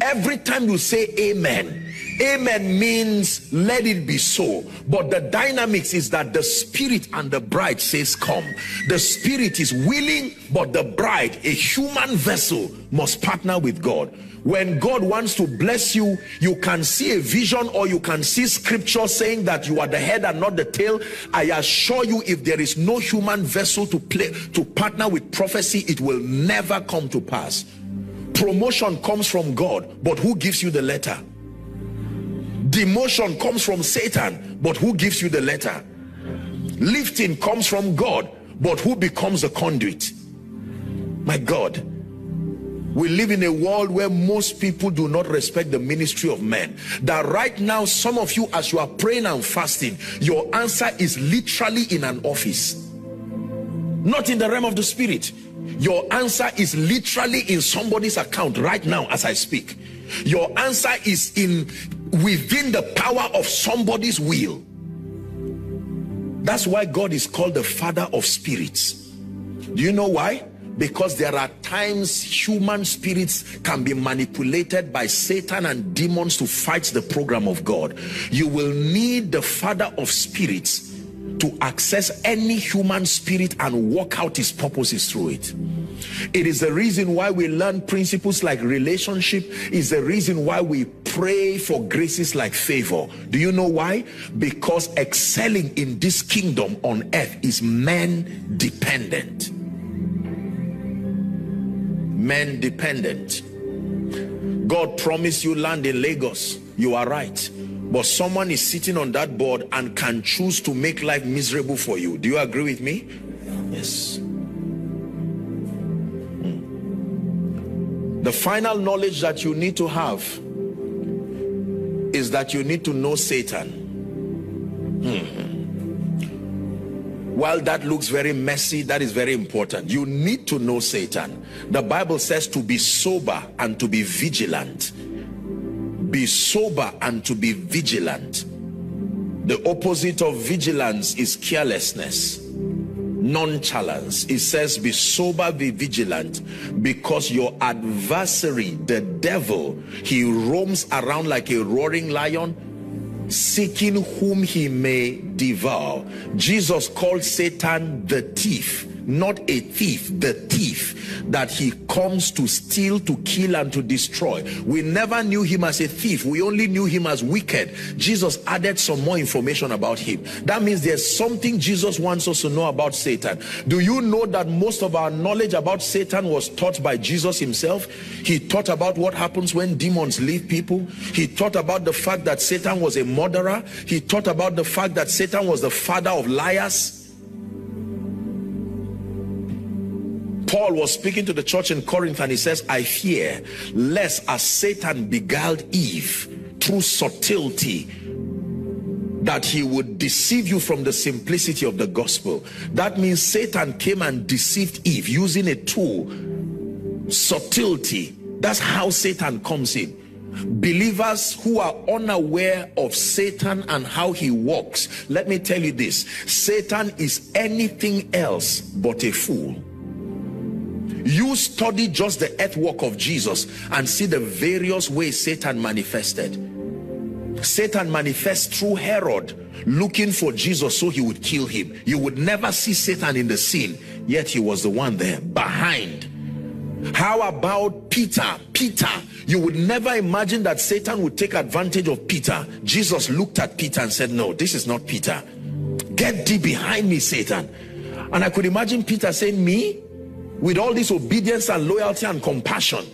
Every time you say amen, amen means let it be so. But the dynamics is that the spirit and the bride says come. The spirit is willing, but the bride, a human vessel, must partner with God. When God wants to bless you, you can see a vision or you can see scripture saying that you are the head and not the tail. I assure you, if there is no human vessel to play to partner with prophecy, it will never come to pass promotion comes from God but who gives you the letter? Demotion comes from Satan but who gives you the letter? Lifting comes from God but who becomes the conduit? My God we live in a world where most people do not respect the ministry of men. That right now some of you as you are praying and fasting your answer is literally in an office. Not in the realm of the spirit your answer is literally in somebody's account right now as I speak. Your answer is in within the power of somebody's will. That's why God is called the father of spirits. Do you know why? Because there are times human spirits can be manipulated by Satan and demons to fight the program of God. You will need the father of spirits to access any human spirit and work out his purposes through it. It is the reason why we learn principles like relationship is the reason why we pray for graces like favor. Do you know why? Because excelling in this kingdom on earth is man dependent. Men dependent. God promised you land in lagos. You are right but someone is sitting on that board and can choose to make life miserable for you. Do you agree with me? Yes. Hmm. the final knowledge that you need to have is that you need to know satan. Hmm. while that looks very messy that is very important. You need to know satan. The bible says to be sober and to be vigilant be sober and to be vigilant. The opposite of vigilance is carelessness. Nonchalance. It says be sober be vigilant because your adversary the devil he roams around like a roaring lion seeking whom he may devour. Jesus called satan the thief not a thief the thief that he comes to steal to kill and to destroy. We never knew him as a thief. We only knew him as wicked. Jesus added some more information about him. That means there's something jesus wants us to know about satan. Do you know that most of our knowledge about satan was taught by jesus himself? He taught about what happens when demons leave people. He taught about the fact that satan was a murderer. He taught about the fact that satan was the father of liars Paul was speaking to the church in Corinth and he says, I fear lest as Satan beguiled Eve through subtlety that he would deceive you from the simplicity of the gospel. That means Satan came and deceived Eve using a tool, subtlety. That's how Satan comes in believers who are unaware of Satan and how he works let me tell you this Satan is anything else but a fool you study just the earthwork of Jesus and see the various ways Satan manifested. Satan manifests through Herod looking for Jesus so he would kill him. You would never see Satan in the scene, yet he was the one there behind. How about Peter? Peter, you would never imagine that Satan would take advantage of Peter. Jesus looked at Peter and said, No, this is not Peter. Get thee behind me, Satan. And I could imagine Peter saying, Me? With all this obedience and loyalty and compassion.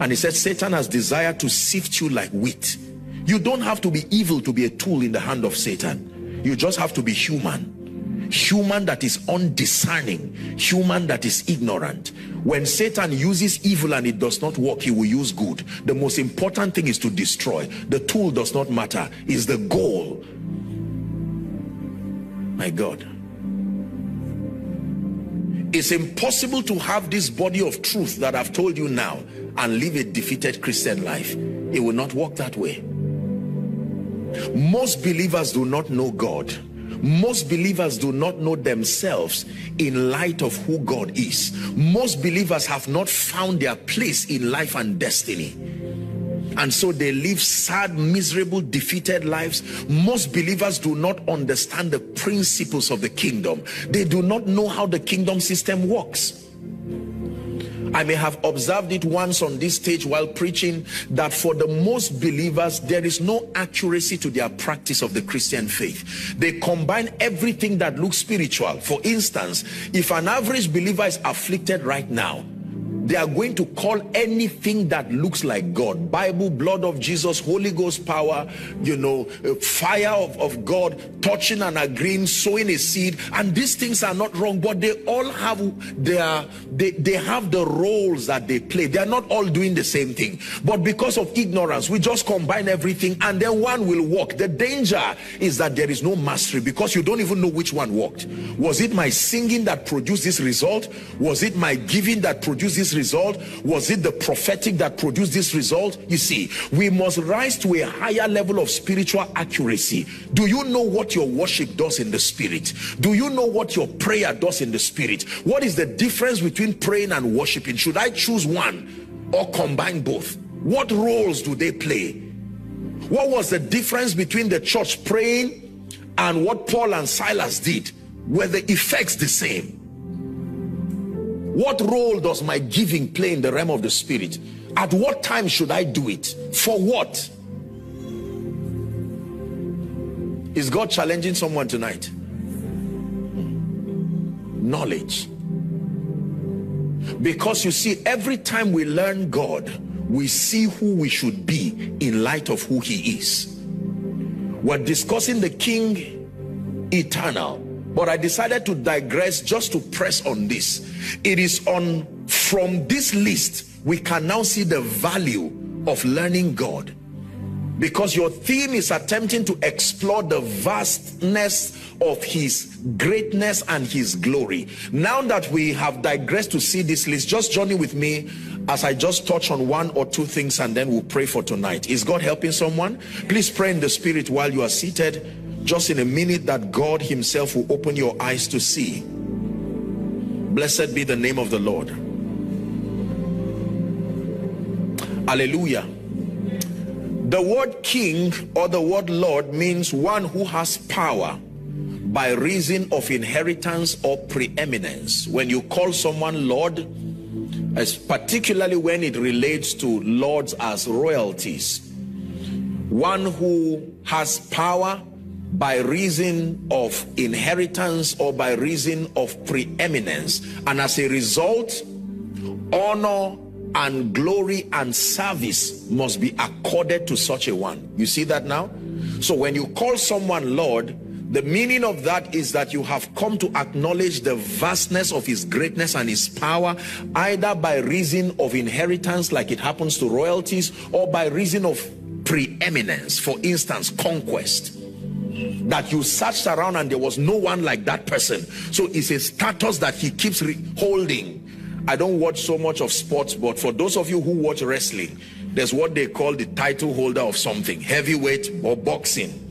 And he said satan has desired to sift you like wheat. You don't have to be evil to be a tool in the hand of satan. You just have to be human. Human that is undiscerning. Human that is ignorant. When satan uses evil and it does not work he will use good. The most important thing is to destroy. The tool does not matter. Is the goal. My God. It's impossible to have this body of truth that I've told you now and live a defeated Christian life. It will not work that way. Most believers do not know God. Most believers do not know themselves in light of who God is. Most believers have not found their place in life and destiny and so they live sad miserable defeated lives most believers do not understand the principles of the kingdom they do not know how the kingdom system works I may have observed it once on this stage while preaching that for the most believers, there is no accuracy to their practice of the Christian faith. They combine everything that looks spiritual. For instance, if an average believer is afflicted right now, they are going to call anything that looks like God. Bible blood of Jesus Holy Ghost power you know uh, fire of, of God touching and agreeing sowing a seed. And these things are not wrong but they all have their they, they have the roles that they play. They are not all doing the same thing. But because of ignorance we just combine everything and then one will work the danger is that there is no mastery because you don't even know which one worked was it my singing that produced this result? Was it my giving that produced this result? Was it the prophetic that produced this result? You see, we must rise to a higher level of spiritual accuracy. Do you know what your worship does in the spirit? Do you know what your prayer does in the spirit? What is the difference between praying and worshiping? Should I choose one or combine both? What roles do they play? What was the difference between the church praying and what Paul and Silas did? Were the effects the same? What role does my giving play in the realm of the spirit? At what time should I do it? For what? Is God challenging someone tonight? Hmm. Knowledge. Because you see, every time we learn God, we see who we should be in light of who he is. We're discussing the King eternal but I decided to digress just to press on this. It is on from this list we can now see the value of learning God. Because your theme is attempting to explore the vastness of his greatness and his glory. Now that we have digressed to see this list, just journey with me as I just touch on one or two things and then we'll pray for tonight. Is God helping someone? Please pray in the spirit while you are seated just in a minute that God himself will open your eyes to see. Blessed be the name of the Lord. Hallelujah. The word king or the word Lord means one who has power by reason of inheritance or preeminence. When you call someone Lord, as particularly when it relates to lords as royalties, one who has power by reason of inheritance or by reason of preeminence and as a result honor and glory and service must be accorded to such a one. You see that now? So when you call someone lord the meaning of that is that you have come to acknowledge the vastness of his greatness and his power either by reason of inheritance like it happens to royalties or by reason of preeminence. For instance conquest that you searched around and there was no one like that person. So it's a status that he keeps holding. I don't watch so much of sports but for those of you who watch wrestling there's what they call the title holder of something heavyweight or boxing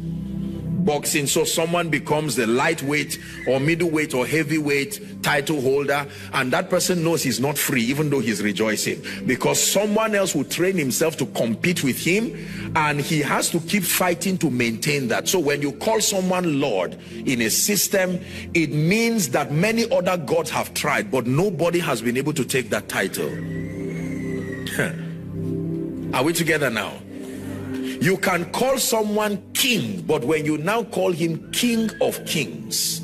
boxing so someone becomes the lightweight or middleweight or heavyweight title holder and that person knows he's not free even though he's rejoicing because someone else will train himself to compete with him and he has to keep fighting to maintain that. So when you call someone lord in a system it means that many other gods have tried but nobody has been able to take that title. Are we together now you can call someone king, but when you now call him king of kings,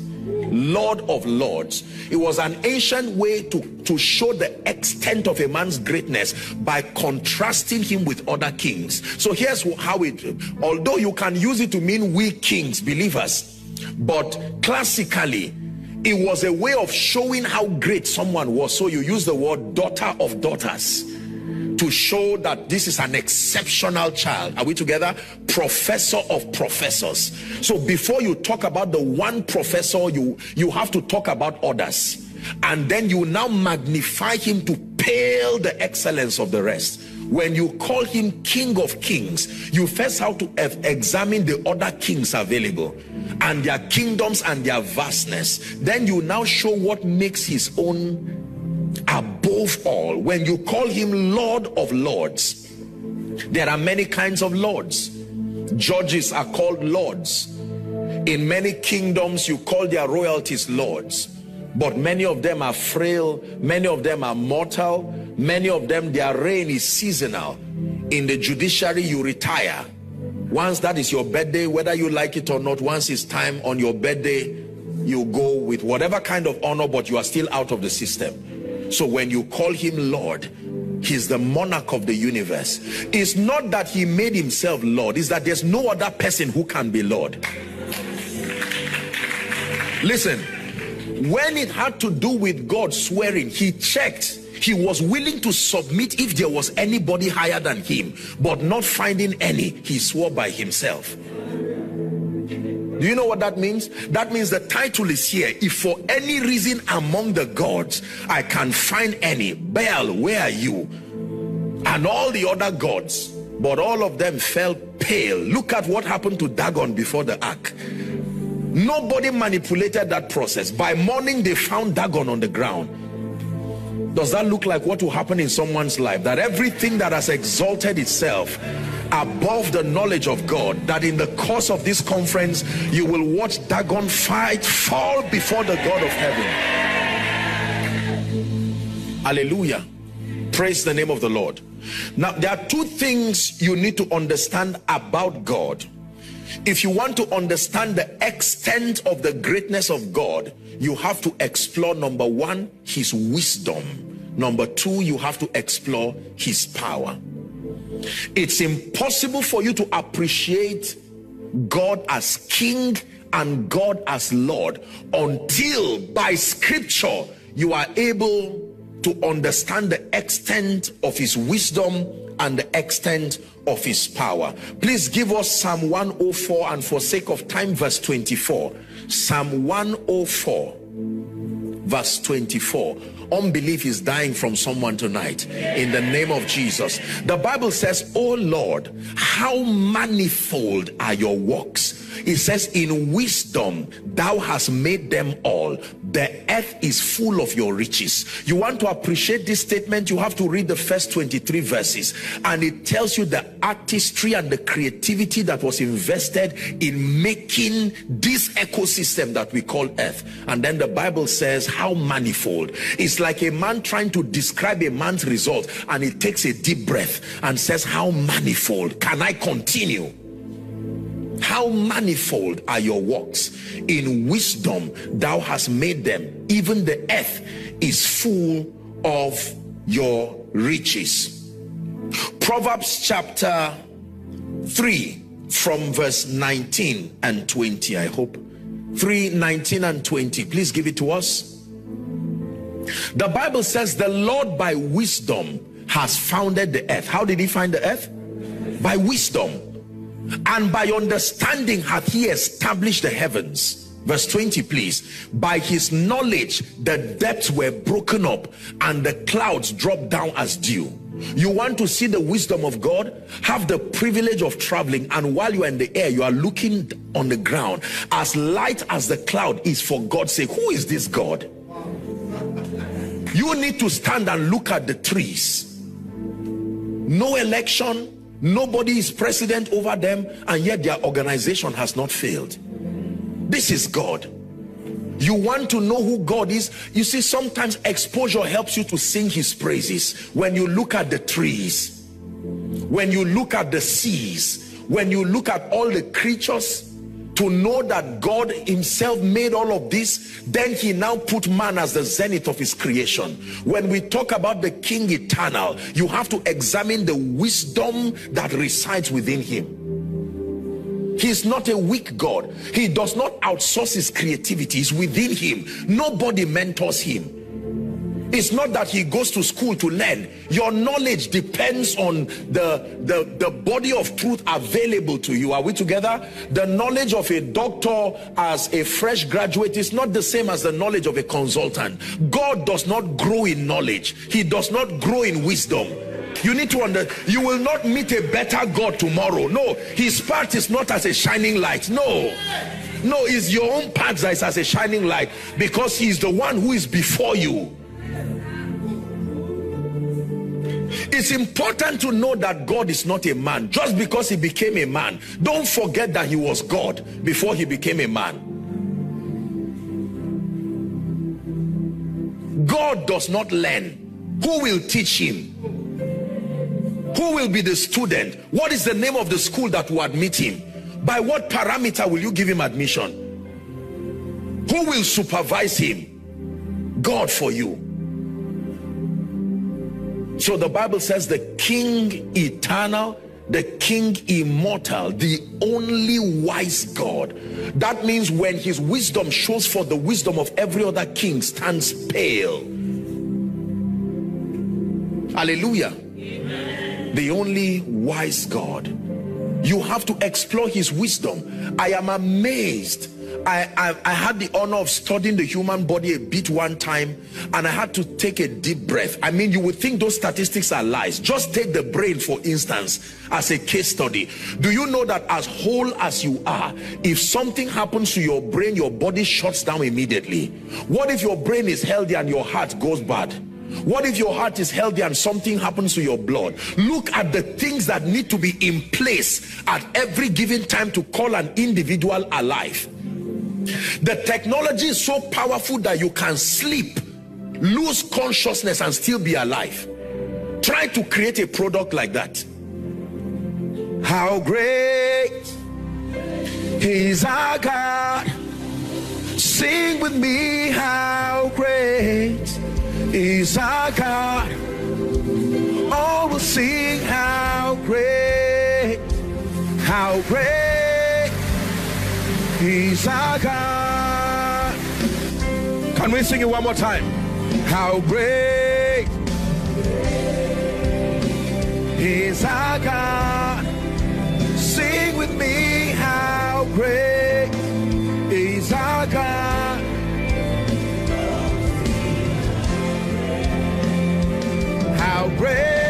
lord of lords, it was an ancient way to, to show the extent of a man's greatness by contrasting him with other kings. So here's how it, although you can use it to mean we kings, believers, but classically, it was a way of showing how great someone was. So you use the word daughter of daughters to show that this is an exceptional child. Are we together? Professor of professors. So before you talk about the one professor, you, you have to talk about others. And then you now magnify him to pale the excellence of the rest. When you call him King of Kings, you first have to have examine the other kings available and their kingdoms and their vastness. Then you now show what makes his own above all. When you call him Lord of Lords, there are many kinds of lords. Judges are called lords. In many kingdoms, you call their royalties lords but many of them are frail many of them are mortal many of them their reign is seasonal in the judiciary you retire once that is your birthday whether you like it or not once it's time on your birthday you go with whatever kind of honor but you are still out of the system so when you call him lord he's the monarch of the universe it's not that he made himself lord it's that there's no other person who can be lord listen when it had to do with God swearing, he checked. He was willing to submit if there was anybody higher than him, but not finding any, he swore by himself. Do you know what that means? That means the title is here. If for any reason among the gods I can find any, Baal, where are you? And all the other gods, but all of them fell pale. Look at what happened to Dagon before the ark. Nobody manipulated that process. By morning, they found Dagon on the ground. Does that look like what will happen in someone's life? That everything that has exalted itself above the knowledge of God, that in the course of this conference, you will watch Dagon fight, fall before the God of heaven. Hallelujah. Praise the name of the Lord. Now, there are two things you need to understand about God if you want to understand the extent of the greatness of God, you have to explore number one, his wisdom. Number two, you have to explore his power. It's impossible for you to appreciate God as king and God as Lord until by scripture you are able to understand the extent of his wisdom and the extent of his power. Please give us Psalm 104 and for sake of time, verse 24. Psalm 104, verse 24. Unbelief is dying from someone tonight in the name of Jesus. The Bible says, Oh Lord, how manifold are your works it says, In wisdom, thou hast made them all. The earth is full of your riches. You want to appreciate this statement, you have to read the first 23 verses. And it tells you the artistry and the creativity that was invested in making this ecosystem that we call earth. And then the Bible says, How manifold. It's like a man trying to describe a man's result, and he takes a deep breath and says, How manifold. Can I continue? How manifold are your works? In wisdom, thou hast made them. Even the earth is full of your riches. Proverbs chapter 3 from verse 19 and 20. I hope 3 19 and 20. Please give it to us. The Bible says, The Lord by wisdom has founded the earth. How did he find the earth? By wisdom and by understanding hath he established the heavens. Verse 20 please. By his knowledge the depths were broken up and the clouds dropped down as dew. You want to see the wisdom of God? Have the privilege of traveling and while you are in the air you are looking on the ground. As light as the cloud is for God's sake. Who is this God? You need to stand and look at the trees. No election Nobody is president over them, and yet their organization has not failed. This is God. You want to know who God is? You see, sometimes exposure helps you to sing his praises. When you look at the trees, when you look at the seas, when you look at all the creatures, to know that God himself made all of this, then he now put man as the zenith of his creation. When we talk about the king eternal, you have to examine the wisdom that resides within him. He is not a weak God. He does not outsource his creativity. It's within him. Nobody mentors him. It's not that he goes to school to learn. Your knowledge depends on the, the the body of truth available to you. Are we together? The knowledge of a doctor as a fresh graduate is not the same as the knowledge of a consultant. God does not grow in knowledge. He does not grow in wisdom. You need to understand you will not meet a better god tomorrow. No his part is not as a shining light. No. No it's your own path that is as a shining light because he's the one who is before you it's important to know that God is not a man just because he became a man. Don't forget that he was God before he became a man. God does not learn. Who will teach him? Who will be the student? What is the name of the school that will admit him? By what parameter will you give him admission? Who will supervise him? God for you so the Bible says the king eternal the king immortal the only wise God. That means when his wisdom shows for the wisdom of every other king stands pale. Hallelujah. Amen. the only wise God. You have to explore his wisdom. I am amazed I, I, I, had the honor of studying the human body a bit one time and I had to take a deep breath. I mean, you would think those statistics are lies. Just take the brain, for instance, as a case study. Do you know that as whole as you are, if something happens to your brain, your body shuts down immediately? What if your brain is healthy and your heart goes bad? What if your heart is healthy and something happens to your blood? Look at the things that need to be in place at every given time to call an individual alive. The technology is so powerful that you can sleep, lose consciousness and still be alive. Try to create a product like that. How great is our God. Sing with me, how great is our God. All will sing, how great, how great He's our God. Can we sing it one more time? How great is our God. Sing with me, how great is our God. How great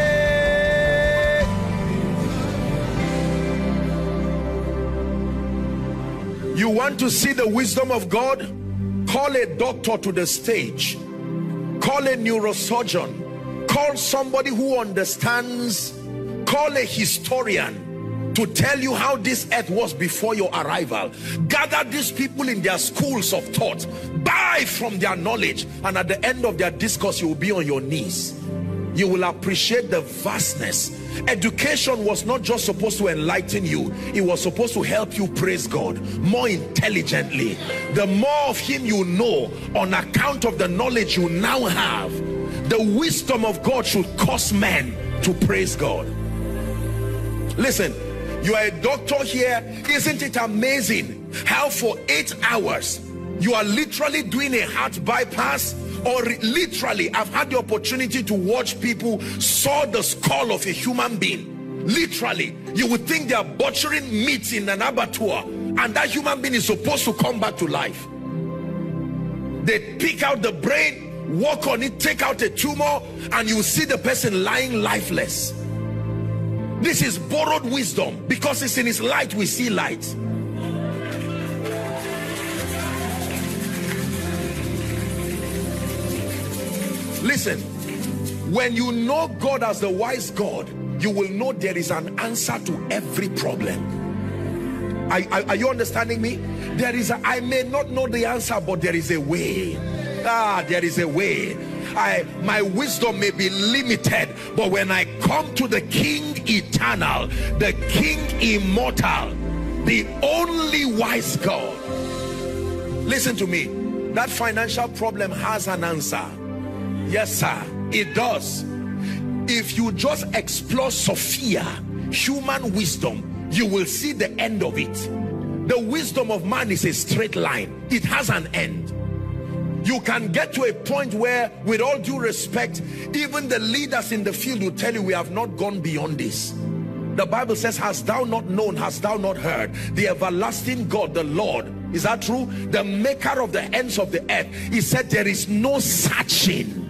You want to see the wisdom of God? Call a doctor to the stage. Call a neurosurgeon. Call somebody who understands. Call a historian to tell you how this earth was before your arrival. Gather these people in their schools of thought. Buy from their knowledge. And at the end of their discourse, you will be on your knees. You will appreciate the vastness Education was not just supposed to enlighten you, it was supposed to help you praise God more intelligently. The more of Him you know, on account of the knowledge you now have, the wisdom of God should cause men to praise God. Listen, you are a doctor here. Isn't it amazing how for eight hours you are literally doing a heart bypass or literally I've had the opportunity to watch people saw the skull of a human being. Literally you would think they are butchering meat in an abattoir and that human being is supposed to come back to life. They pick out the brain work on it take out a tumor and you see the person lying lifeless. This is borrowed wisdom because it's in his light we see light Listen, when you know God as the wise God, you will know there is an answer to every problem. Are, are, you understanding me? There is a, I may not know the answer, but there is a way. Ah, there is a way. I my wisdom may be limited, but when I come to the King eternal, the King immortal, the only wise God. Listen to me. That financial problem has an answer Yes, sir. It does. If you just explore Sophia, human wisdom, you will see the end of it. The wisdom of man is a straight line. It has an end. you can get to a point where with all due respect even the leaders in the field will tell you we have not gone beyond this the bible says hast thou not known hast thou not heard the everlasting god the lord is that true the maker of the ends of the earth he said there is no searching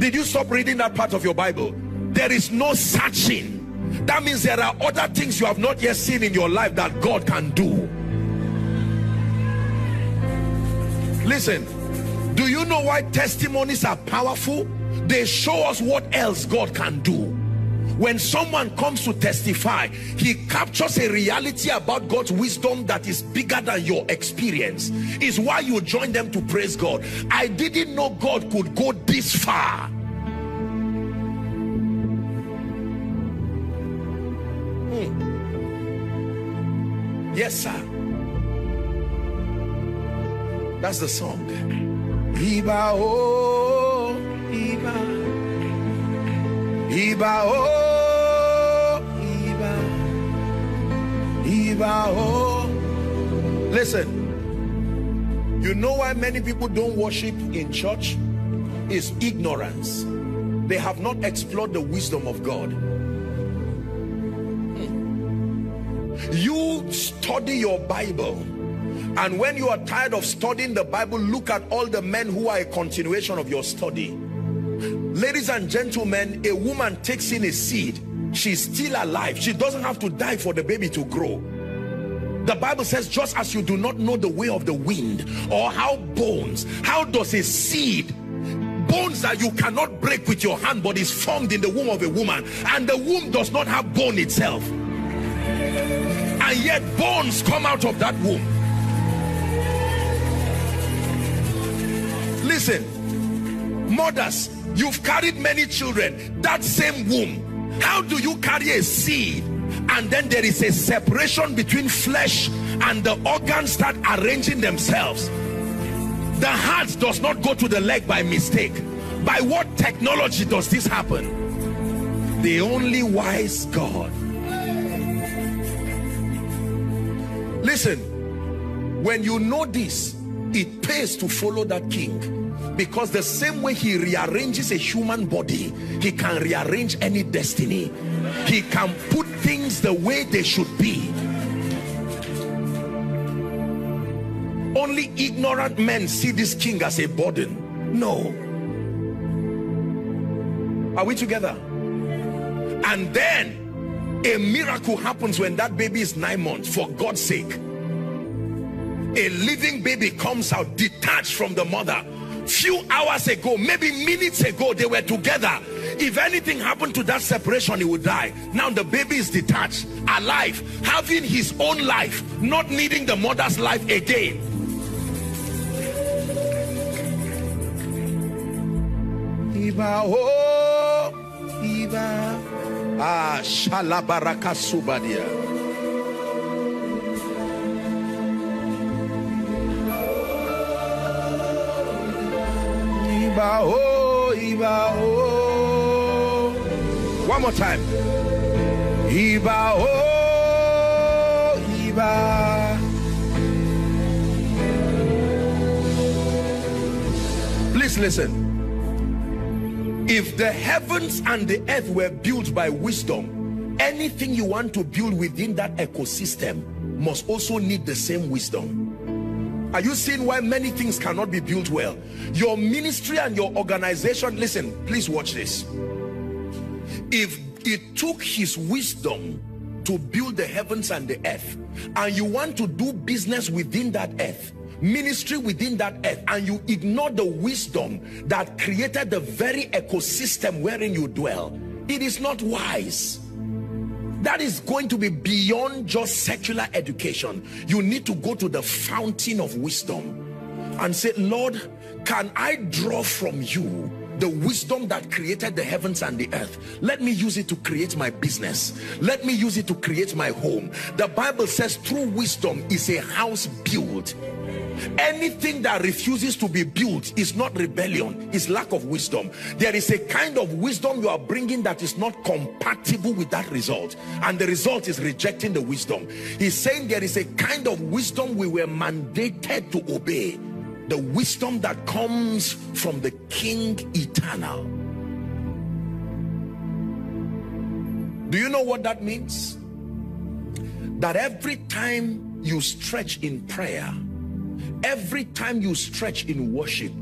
did you stop reading that part of your bible? There is no searching. That means there are other things you have not yet seen in your life that god can do. Listen do you know why testimonies are powerful? They show us what else god can do when someone comes to testify he captures a reality about God's wisdom that is bigger than your experience. Is why you join them to praise God. I didn't know God could go this far. Hmm. yes sir. That's the song. Iba oh Iba Oh. Iba oh Listen, you know why many people don't worship in church? Is ignorance. They have not explored the wisdom of God. You study your Bible and when you are tired of studying the Bible, look at all the men who are a continuation of your study. Ladies and gentlemen, a woman takes in a seed. She's still alive. She doesn't have to die for the baby to grow. The bible says just as you do not know the way of the wind or how bones how does a seed bones that you cannot break with your hand but is formed in the womb of a woman and the womb does not have bone itself and yet bones come out of that womb. Listen mothers you've carried many children. That same womb how do you carry a seed? And then there is a separation between flesh and the organs start arranging themselves. The heart does not go to the leg by mistake. By what technology does this happen? The only wise God. Listen when you know this it pays to follow that king because the same way he rearranges a human body he can rearrange any destiny. He can put things the way they should be. Only ignorant men see this king as a burden. No. Are we together? And then a miracle happens when that baby is nine months for God's sake. A living baby comes out detached from the mother few hours ago maybe minutes ago they were together. If anything happened to that separation he would die. Now the baby is detached alive having his own life not needing the mother's life again. Iba oh Iba. Ah shalabaraka Iba, oh, Iba, oh. One more time. Iba, oh, Iba. Please listen. If the heavens and the earth were built by wisdom, anything you want to build within that ecosystem must also need the same wisdom. Are you seeing why many things cannot be built well? Your ministry and your organization, listen, please watch this. If it took his wisdom to build the heavens and the earth, and you want to do business within that earth, ministry within that earth, and you ignore the wisdom that created the very ecosystem wherein you dwell, it is not wise that is going to be beyond just secular education. You need to go to the fountain of wisdom and say lord can i draw from you the wisdom that created the heavens and the earth? Let me use it to create my business. Let me use it to create my home. The bible says true wisdom is a house built anything that refuses to be built is not rebellion is lack of wisdom. There is a kind of wisdom you are bringing that is not compatible with that result and the result is rejecting the wisdom. He's saying there is a kind of wisdom we were mandated to obey the wisdom that comes from the king eternal. Do you know what that means? That every time you stretch in prayer every time you stretch in worship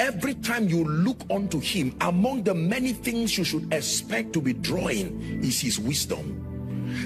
every time you look unto him among the many things you should expect to be drawing is his wisdom.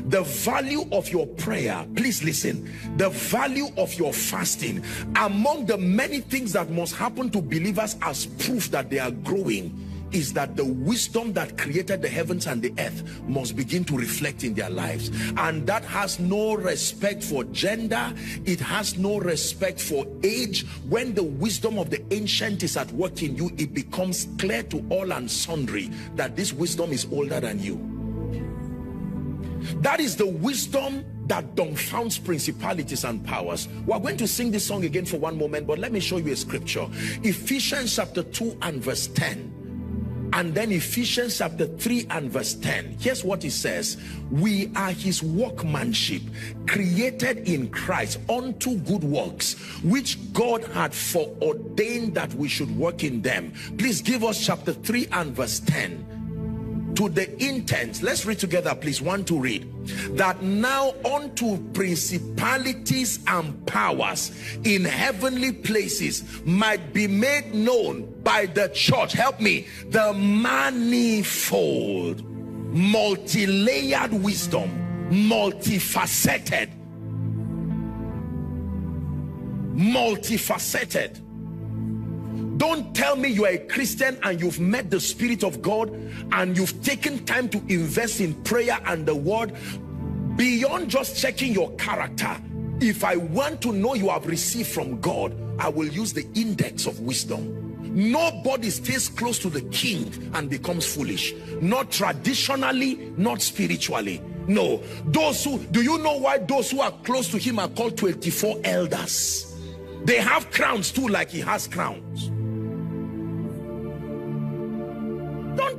The value of your prayer please listen the value of your fasting among the many things that must happen to believers as proof that they are growing is that the wisdom that created the heavens and the earth must begin to reflect in their lives. And that has no respect for gender. It has no respect for age. When the wisdom of the ancient is at work in you it becomes clear to all and sundry that this wisdom is older than you. That is the wisdom that dumbfounds principalities and powers. We're going to sing this song again for one moment, but let me show you a scripture. Ephesians chapter 2 and verse 10 and then Ephesians chapter 3 and verse 10 here's what it says. We are his workmanship created in Christ unto good works which God had foreordained that we should work in them. Please give us chapter 3 and verse 10 to the intent let's read together please one to read. That now unto principalities and powers in heavenly places might be made known by the church. Help me. The manifold multi-layered wisdom multifaceted multifaceted don't tell me you are a Christian and you've met the Spirit of God and you've taken time to invest in prayer and the word beyond just checking your character. If I want to know you have received from God, I will use the index of wisdom. Nobody stays close to the king and becomes foolish. Not traditionally, not spiritually. No. Those who, do you know why those who are close to him are called 24 elders? They have crowns too like he has crowns.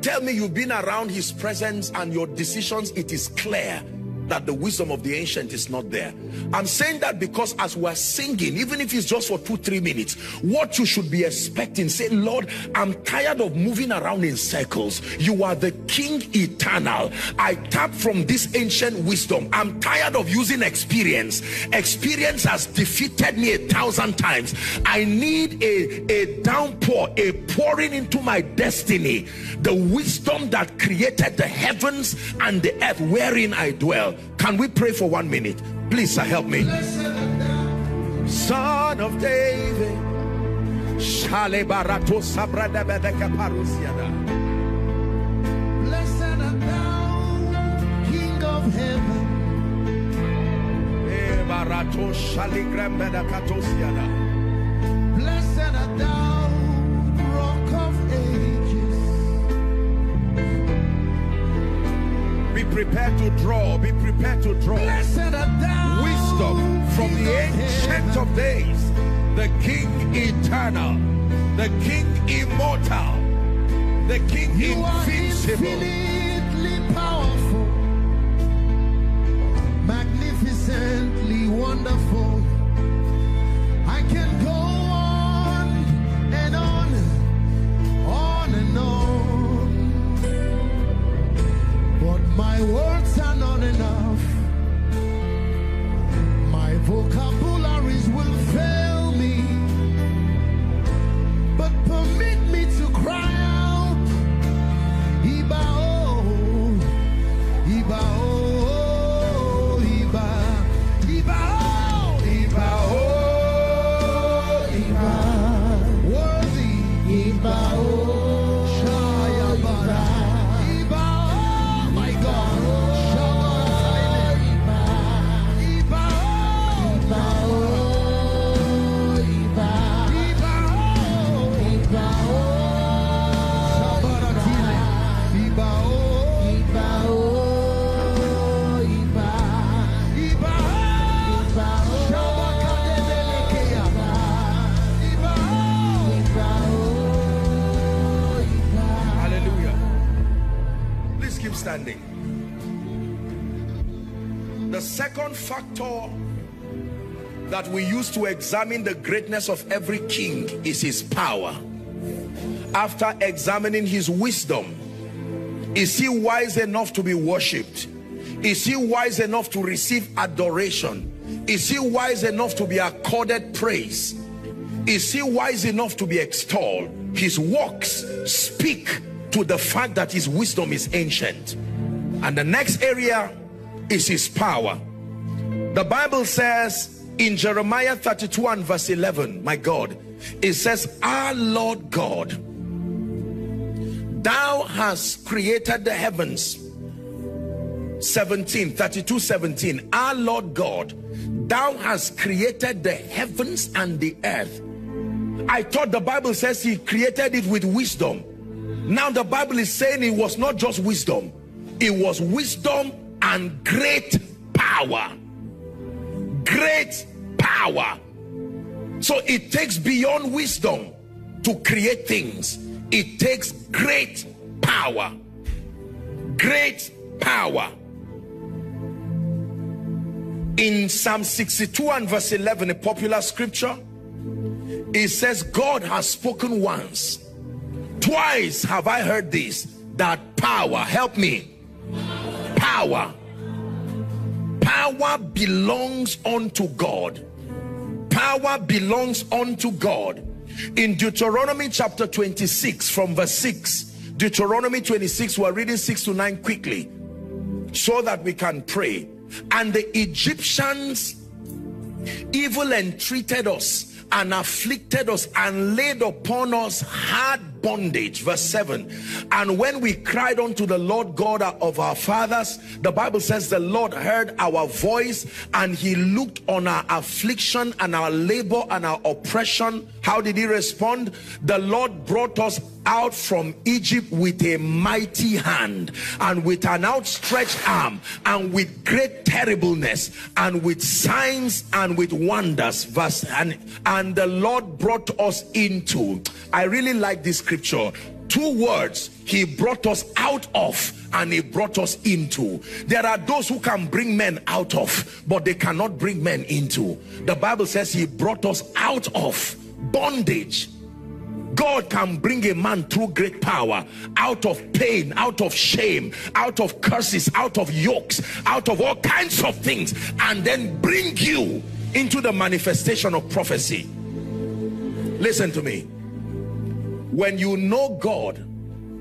Tell me you've been around his presence and your decisions, it is clear that the wisdom of the ancient is not there. I'm saying that because as we're singing even if it's just for two three minutes what you should be expecting say lord i'm tired of moving around in circles. You are the king eternal. I tap from this ancient wisdom. I'm tired of using experience. Experience has defeated me a thousand times. I need a a downpour a pouring into my destiny. The wisdom that created the heavens and the earth wherein i dwell can we pray for one minute? Please, sir, help me. Son of David. Shale barato sabrada bedeka parusiada. Blessed art thou, King of heaven. E barato shaligrem bedeka tosiada. Blessed art thou, Rock of Be prepared to draw. Be prepared to draw. Blessed art thou, Wisdom from the ancient of days. The King eternal. The King immortal. The King invincible. infinitely powerful, magnificently wonderful. I can go my words are not enough. My vocabularies will second factor that we use to examine the greatness of every king is his power. After examining his wisdom, is he wise enough to be worshipped? Is he wise enough to receive adoration? Is he wise enough to be accorded praise? Is he wise enough to be extolled? His works speak to the fact that his wisdom is ancient. And the next area is his power. The Bible says in Jeremiah 32 and verse 11, my God, it says, Our Lord God, thou hast created the heavens. 17, 32, 17. Our Lord God, thou hast created the heavens and the earth. I thought the Bible says he created it with wisdom. Now the Bible is saying it was not just wisdom, it was wisdom and great power. Great power. So it takes beyond wisdom to create things. It takes great power. Great power. In Psalm 62 and verse 11, a popular scripture, it says, God has spoken once. Twice have I heard this, that power, help me, power power belongs unto God. Power belongs unto God. In Deuteronomy chapter 26 from verse 6 Deuteronomy 26 we're reading 6 to 9 quickly so that we can pray. And the Egyptians evil entreated us and afflicted us and laid upon us hard bondage. Verse 7 and when we cried unto the lord god of our fathers the bible says the lord heard our voice and he looked on our affliction and our labor and our oppression. How did he respond? The lord brought us out from Egypt with a mighty hand and with an outstretched arm and with great terribleness and with signs and with wonders. Verse and and the Lord brought us into I really like this scripture two words he brought us out of and he brought us into. There are those who can bring men out of but they cannot bring men into. The bible says he brought us out of bondage. God can bring a man through great power out of pain, out of shame, out of curses, out of yokes, out of all kinds of things, and then bring you into the manifestation of prophecy. Listen to me when you know God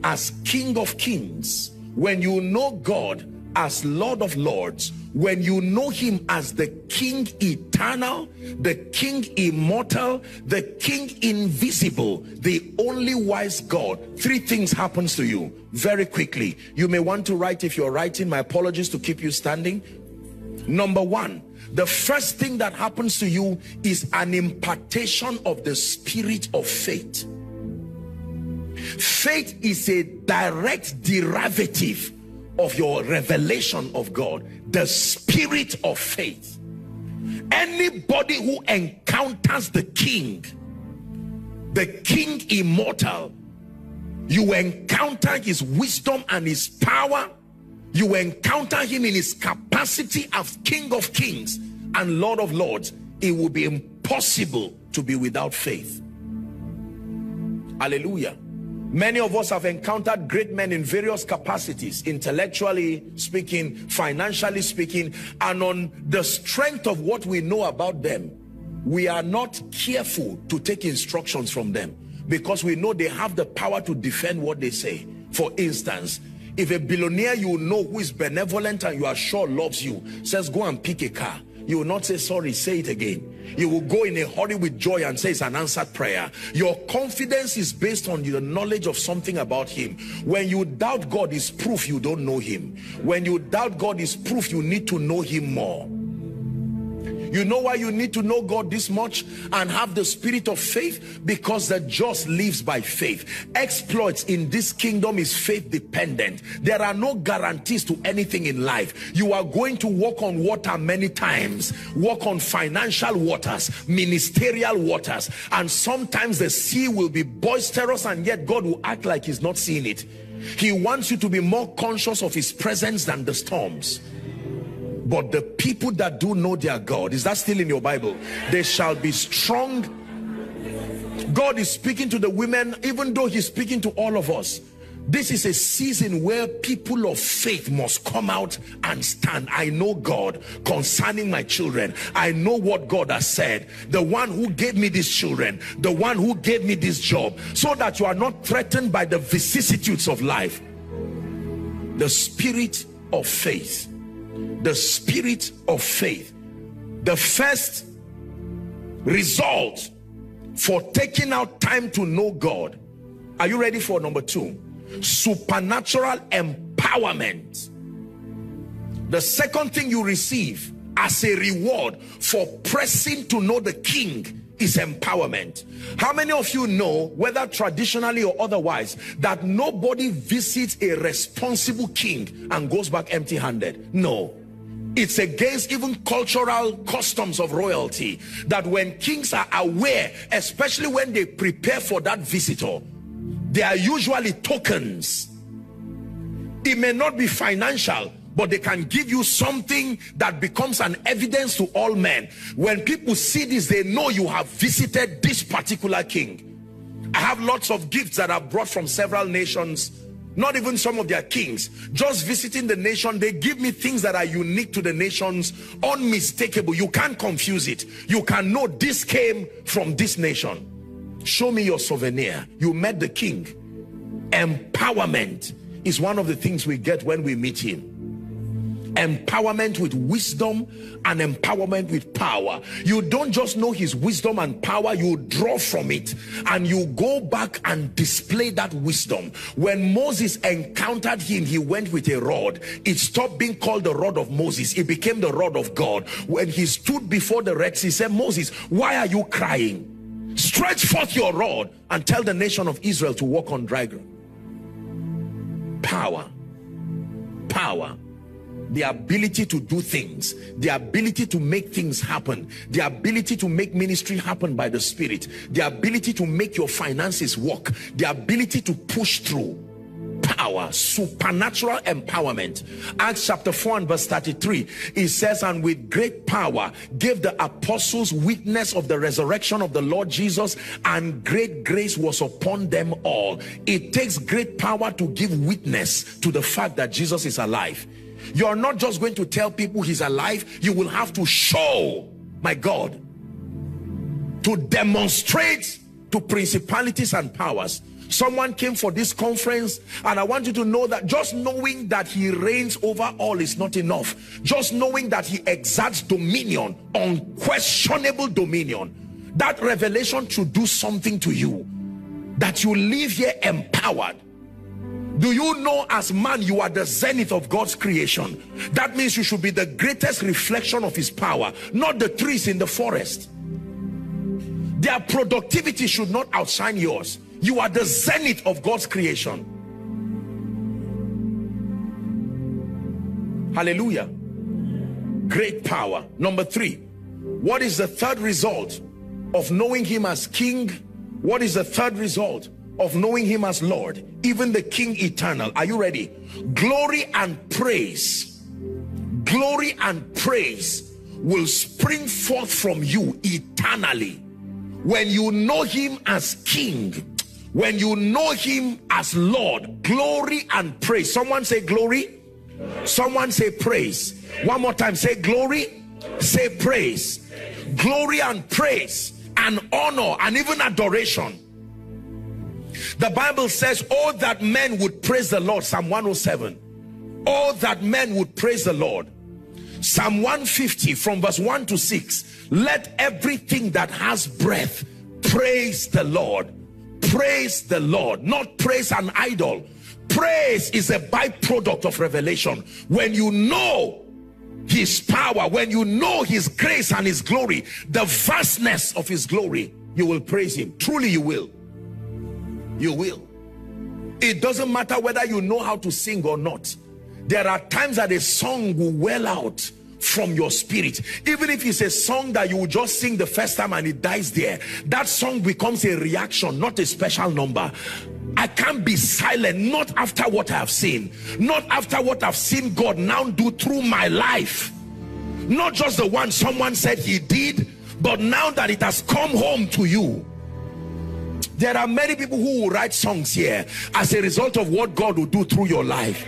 as King of Kings, when you know God as Lord of Lords, when you know him as the King eternal, the King immortal, the King invisible, the only wise God, three things happens to you very quickly. You may want to write if you're writing, my apologies to keep you standing. Number one, the first thing that happens to you is an impartation of the spirit of faith. Faith is a direct derivative of your revelation of God, the spirit of faith. Anybody who encounters the king, the king immortal, you encounter his wisdom and his power, you encounter him in his capacity as king of kings and lord of lords, it will be impossible to be without faith. Hallelujah. Many of us have encountered great men in various capacities, intellectually speaking, financially speaking, and on the strength of what we know about them, we are not careful to take instructions from them because we know they have the power to defend what they say. For instance, if a billionaire you know who is benevolent and you are sure loves you says go and pick a car, you will not say sorry, say it again. You will go in a hurry with joy and say it's an answered prayer. Your confidence is based on your knowledge of something about him. When you doubt god is proof you don't know him. When you doubt god is proof you need to know him more you know why you need to know God this much and have the spirit of faith? Because the just lives by faith. Exploits in this kingdom is faith dependent. There are no guarantees to anything in life. You are going to walk on water many times, walk on financial waters, ministerial waters, and sometimes the sea will be boisterous and yet God will act like he's not seeing it. He wants you to be more conscious of his presence than the storms But the people that do know their God, is that still in your Bible? They shall be strong. God is speaking to the women, even though He's speaking to all of us. This is a season where people of faith must come out and stand. I know God concerning my children. I know what God has said. The one who gave me these children, the one who gave me this job, so that you are not threatened by the vicissitudes of life. The spirit of faith the spirit of faith. The first result for taking out time to know God. Are you ready for number two? Supernatural empowerment. The second thing you receive as a reward for pressing to know the king is empowerment. How many of you know, whether traditionally or otherwise, that nobody visits a responsible king and goes back empty handed? No. It's against even cultural customs of royalty that when kings are aware, especially when they prepare for that visitor, they are usually tokens. It may not be financial, but they can give you something that becomes an evidence to all men. When people see this, they know you have visited this particular king. I have lots of gifts that are brought from several nations, not even some of their kings. Just visiting the nation, they give me things that are unique to the nations, unmistakable. You can't confuse it. You can know this came from this nation. Show me your souvenir. You met the king. Empowerment is one of the things we get when we meet him empowerment with wisdom and empowerment with power. You don't just know his wisdom and power you draw from it and you go back and display that wisdom. When moses encountered him he went with a rod. It stopped being called the rod of moses. It became the rod of god. When he stood before the red sea he said moses why are you crying? Stretch forth your rod and tell the nation of israel to walk on dry ground. Power. Power the ability to do things, the ability to make things happen, the ability to make ministry happen by the Spirit, the ability to make your finances work, the ability to push through. Power. Supernatural empowerment. Acts chapter 4 and verse 33 it says and with great power gave the apostles witness of the resurrection of the lord jesus and great grace was upon them all. It takes great power to give witness to the fact that jesus is alive you're not just going to tell people he's alive. You will have to show, my God, to demonstrate to principalities and powers. Someone came for this conference and I want you to know that just knowing that he reigns over all is not enough. Just knowing that he exerts dominion, unquestionable dominion. That revelation should do something to you. That you live here empowered do you know as man you are the zenith of God's creation? That means you should be the greatest reflection of his power, not the trees in the forest. Their productivity should not outshine yours. You are the zenith of God's creation. Hallelujah. Great power. Number three, what is the third result of knowing him as king? What is the third result? Of knowing him as Lord, even the King eternal. Are you ready? Glory and praise, glory and praise will spring forth from you eternally when you know him as King. When you know him as Lord, glory and praise. Someone say glory. Someone say praise. One more time, say glory. Say praise. Glory and praise and honor and even adoration the Bible says, Oh, that men would praise the Lord. Psalm 107. Oh, that men would praise the Lord. Psalm 150 from verse 1 to 6. Let everything that has breath praise the Lord. Praise the Lord, not praise an idol. Praise is a byproduct of revelation. When you know his power, when you know his grace and his glory, the vastness of his glory, you will praise him. Truly, you will you will. It doesn't matter whether you know how to sing or not. There are times that a song will well out from your spirit. Even if it's a song that you just sing the first time and it dies there that song becomes a reaction not a special number. I can't be silent not after what I have seen not after what I've seen God now do through my life. Not just the one someone said he did but now that it has come home to you there are many people who will write songs here as a result of what God will do through your life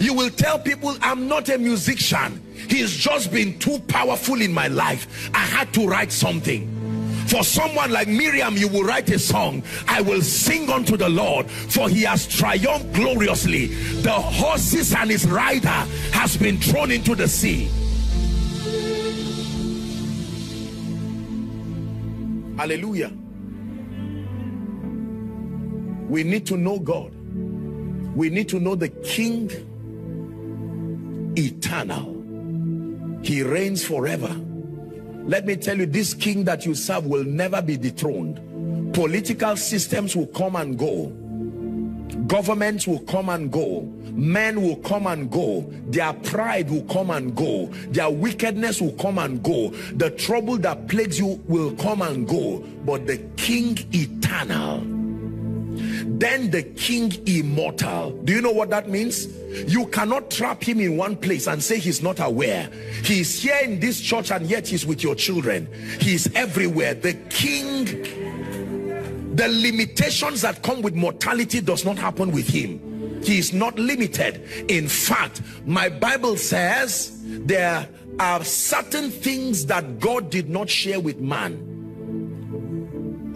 you will tell people I'm not a musician he's just been too powerful in my life I had to write something for someone like Miriam, you will write a song. I will sing unto the Lord, for he has triumphed gloriously. The horses and his rider has been thrown into the sea. Hallelujah. We need to know God. We need to know the King eternal. He reigns forever let me tell you, this king that you serve will never be dethroned. Political systems will come and go. Governments will come and go. Men will come and go. Their pride will come and go. Their wickedness will come and go. The trouble that plagues you will come and go. But the king eternal then the king immortal do you know what that means you cannot trap him in one place and say he's not aware he's here in this church and yet he's with your children he's everywhere the king the limitations that come with mortality does not happen with him. He is not limited. In fact my bible says there are certain things that god did not share with man.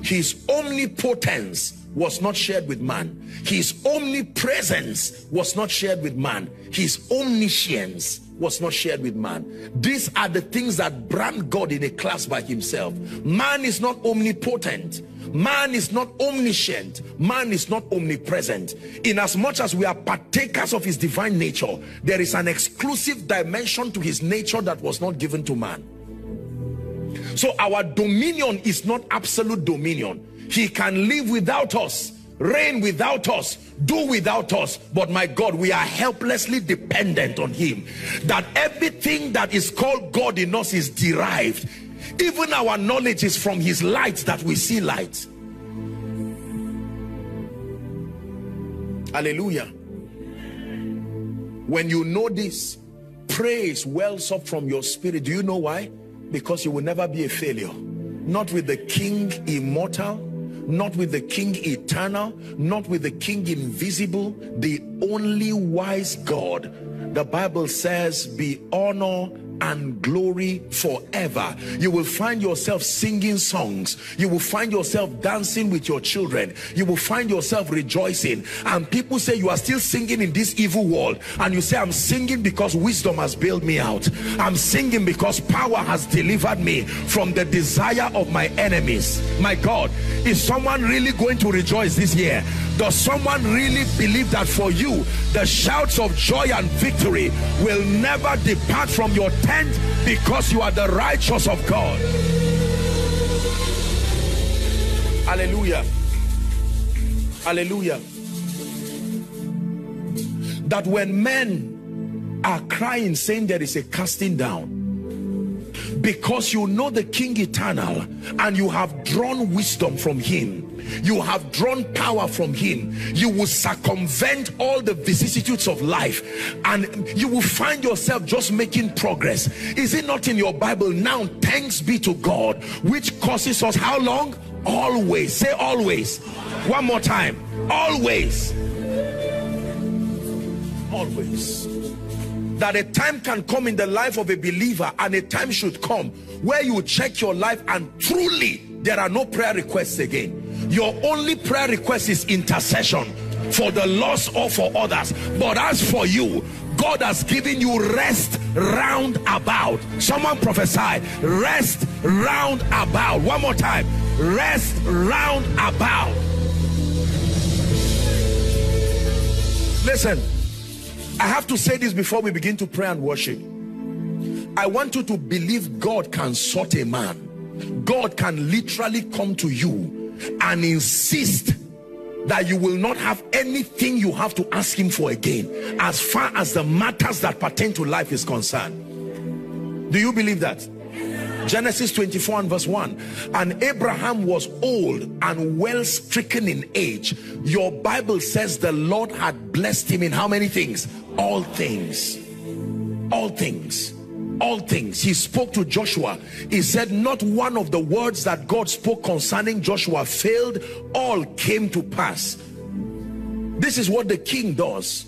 His omnipotence was not shared with man. His omnipresence was not shared with man. His omniscience was not shared with man. These are the things that brand God in a class by himself. Man is not omnipotent. Man is not omniscient. Man is not omnipresent. In as much as we are partakers of his divine nature, there is an exclusive dimension to his nature that was not given to man. So our dominion is not absolute dominion. He can live without us, reign without us, do without us. But my God, we are helplessly dependent on him. That everything that is called God in us is derived. Even our knowledge is from his light that we see light. Hallelujah. When you know this, praise wells up from your spirit. Do you know why? Because you will never be a failure. Not with the King immortal, not with the king eternal, not with the king invisible, the only wise God. The Bible says, be honor and glory forever. You will find yourself singing songs. You will find yourself dancing with your children. You will find yourself rejoicing. And people say you are still singing in this evil world. And you say, I'm singing because wisdom has bailed me out. I'm singing because power has delivered me from the desire of my enemies. My God, is someone really going to rejoice this year? Does someone really believe that for you, the shouts of joy and victory will never depart from your tent because you are the righteous of God? Hallelujah. Hallelujah. That when men are crying, saying there is a casting down, because you know the king eternal and you have drawn wisdom from him you have drawn power from him. You will circumvent all the vicissitudes of life and you will find yourself just making progress. Is it not in your bible? Now thanks be to god which causes us how long? Always. Say always. One more time. Always. Always. That a time can come in the life of a believer and a time should come where you check your life and truly there are no prayer requests again your only prayer request is intercession for the lost or for others. But as for you God has given you rest round about. Someone prophesy rest round about. One more time rest round about. Listen I have to say this before we begin to pray and worship. I want you to believe God can sort a man. God can literally come to you and insist that you will not have anything you have to ask him for again as far as the matters that pertain to life is concerned. Do you believe that? Genesis 24 and verse 1 and Abraham was old and well stricken in age. Your Bible says the Lord had blessed him in how many things? All things. All things all things. He spoke to joshua. He said not one of the words that god spoke concerning joshua failed. All came to pass. This is what the king does.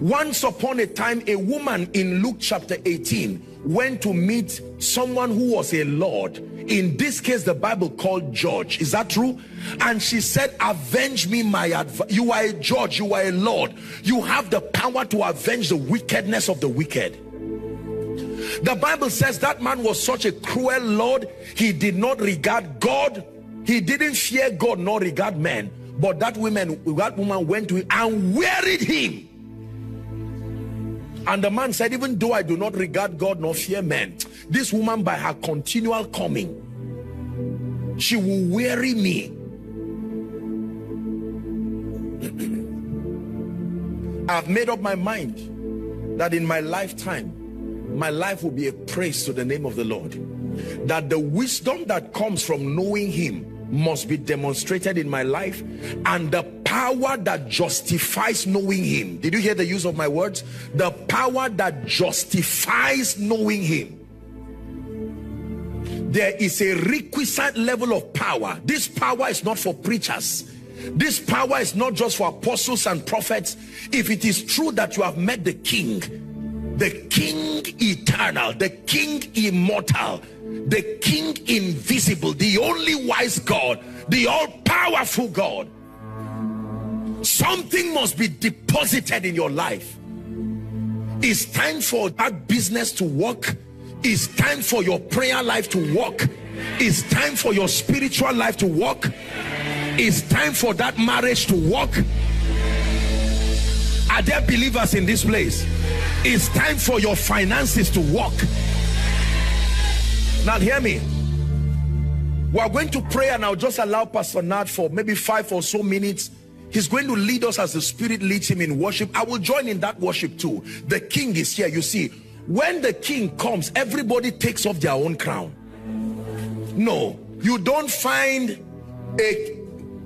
Once upon a time a woman in luke chapter 18 went to meet someone who was a lord. In this case the bible called judge is that true? And she said avenge me my adv you are a judge you are a lord. You have the power to avenge the wickedness of the wicked. The bible says that man was such a cruel lord he did not regard god. He didn't fear god nor regard men. But that woman that woman went to him and wearied him and the man said, even though I do not regard God nor fear men, this woman by her continual coming, she will weary me. I've made up my mind that in my lifetime, my life will be a praise to the name of the Lord. That the wisdom that comes from knowing him must be demonstrated in my life and the power that justifies knowing him. Did you hear the use of my words? The power that justifies knowing him. There is a requisite level of power. This power is not for preachers. This power is not just for apostles and prophets. If it is true that you have met the king the king eternal the king immortal the king invisible the only wise god the all-powerful god something must be deposited in your life. It's time for that business to work. It's time for your prayer life to work. It's time for your spiritual life to work. It's time for that marriage to work. Are there believers in this place? It's time for your finances to work. Now hear me. We are going to pray and I'll just allow Pastor Nat for maybe five or so minutes. He's going to lead us as the Spirit leads him in worship. I will join in that worship too. The king is here. You see, when the king comes, everybody takes off their own crown. No, you don't find a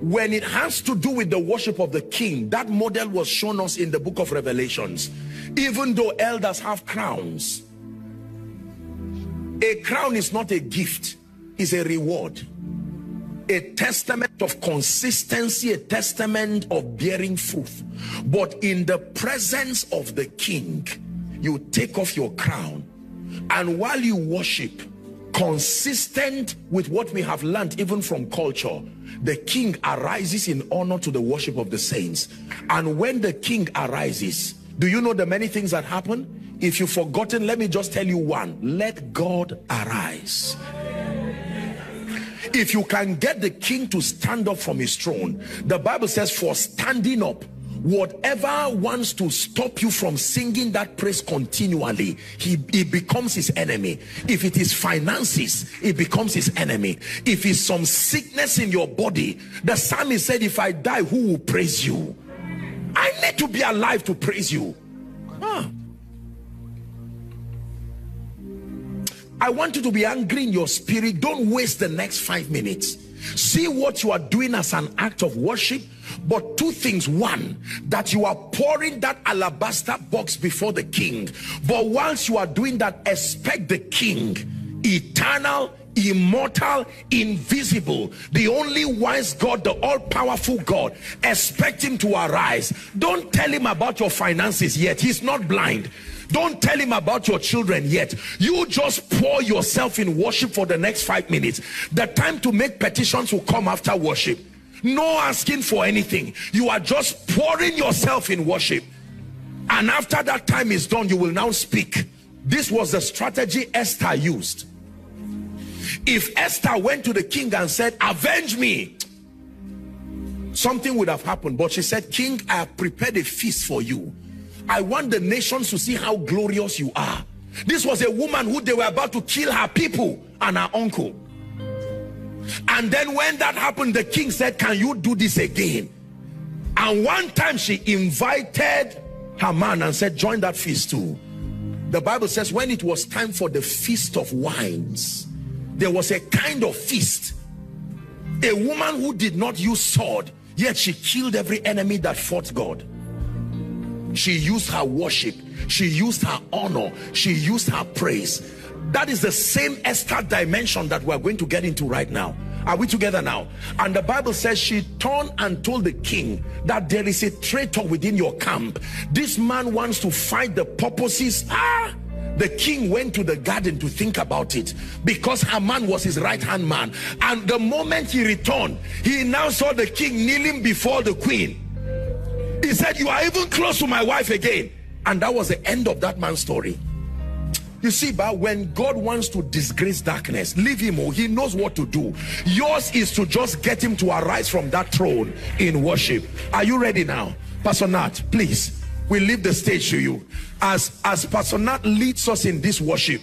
when it has to do with the worship of the king that model was shown us in the book of revelations even though elders have crowns a crown is not a gift, it's a reward. A testament of consistency, a testament of bearing fruit. But in the presence of the king, you take off your crown. And while you worship, consistent with what we have learned even from culture, the king arises in honor to the worship of the saints. And when the king arises, do you know the many things that happen? If you've forgotten, let me just tell you one. Let God arise. If you can get the king to stand up from his throne, the Bible says for standing up, whatever wants to stop you from singing that praise continually he, he becomes his enemy. If it is finances it becomes his enemy. If it's some sickness in your body the psalmist said if i die who will praise you? I need to be alive to praise you. Huh. I want you to be angry in your spirit. Don't waste the next five minutes. See what you are doing as an act of worship. But two things. One, that you are pouring that alabaster box before the king. But once you are doing that, expect the king, eternal, immortal, invisible, the only wise God, the all-powerful God, expect him to arise. Don't tell him about your finances yet. He's not blind. Don't tell him about your children yet. You just pour yourself in worship for the next five minutes. The time to make petitions will come after worship. No asking for anything. You are just pouring yourself in worship. And after that time is done, you will now speak. This was the strategy Esther used. If Esther went to the king and said, avenge me, something would have happened. But she said, king, I have prepared a feast for you I want the nations to see how glorious you are. This was a woman who they were about to kill her people and her uncle. And then when that happened, the king said, can you do this again? And one time she invited her man and said, join that feast too. The Bible says when it was time for the feast of wines, there was a kind of feast. A woman who did not use sword, yet she killed every enemy that fought God She used her worship. She used her honor. She used her praise. That is the same Esther dimension that we're going to get into right now. Are we together now? And the Bible says she turned and told the king that there is a traitor within your camp. This man wants to fight the purposes. Ah! The king went to the garden to think about it because Haman was his right hand man. And the moment he returned, he now saw the king kneeling before the queen. He said, You are even close to my wife again. And that was the end of that man's story. You see, but when God wants to disgrace darkness, leave him. Oh, he knows what to do. Yours is to just get him to arise from that throne in worship. Are you ready now? Pastor Nat, please. We leave the stage to you. As, as Pastor Nat leads us in this worship,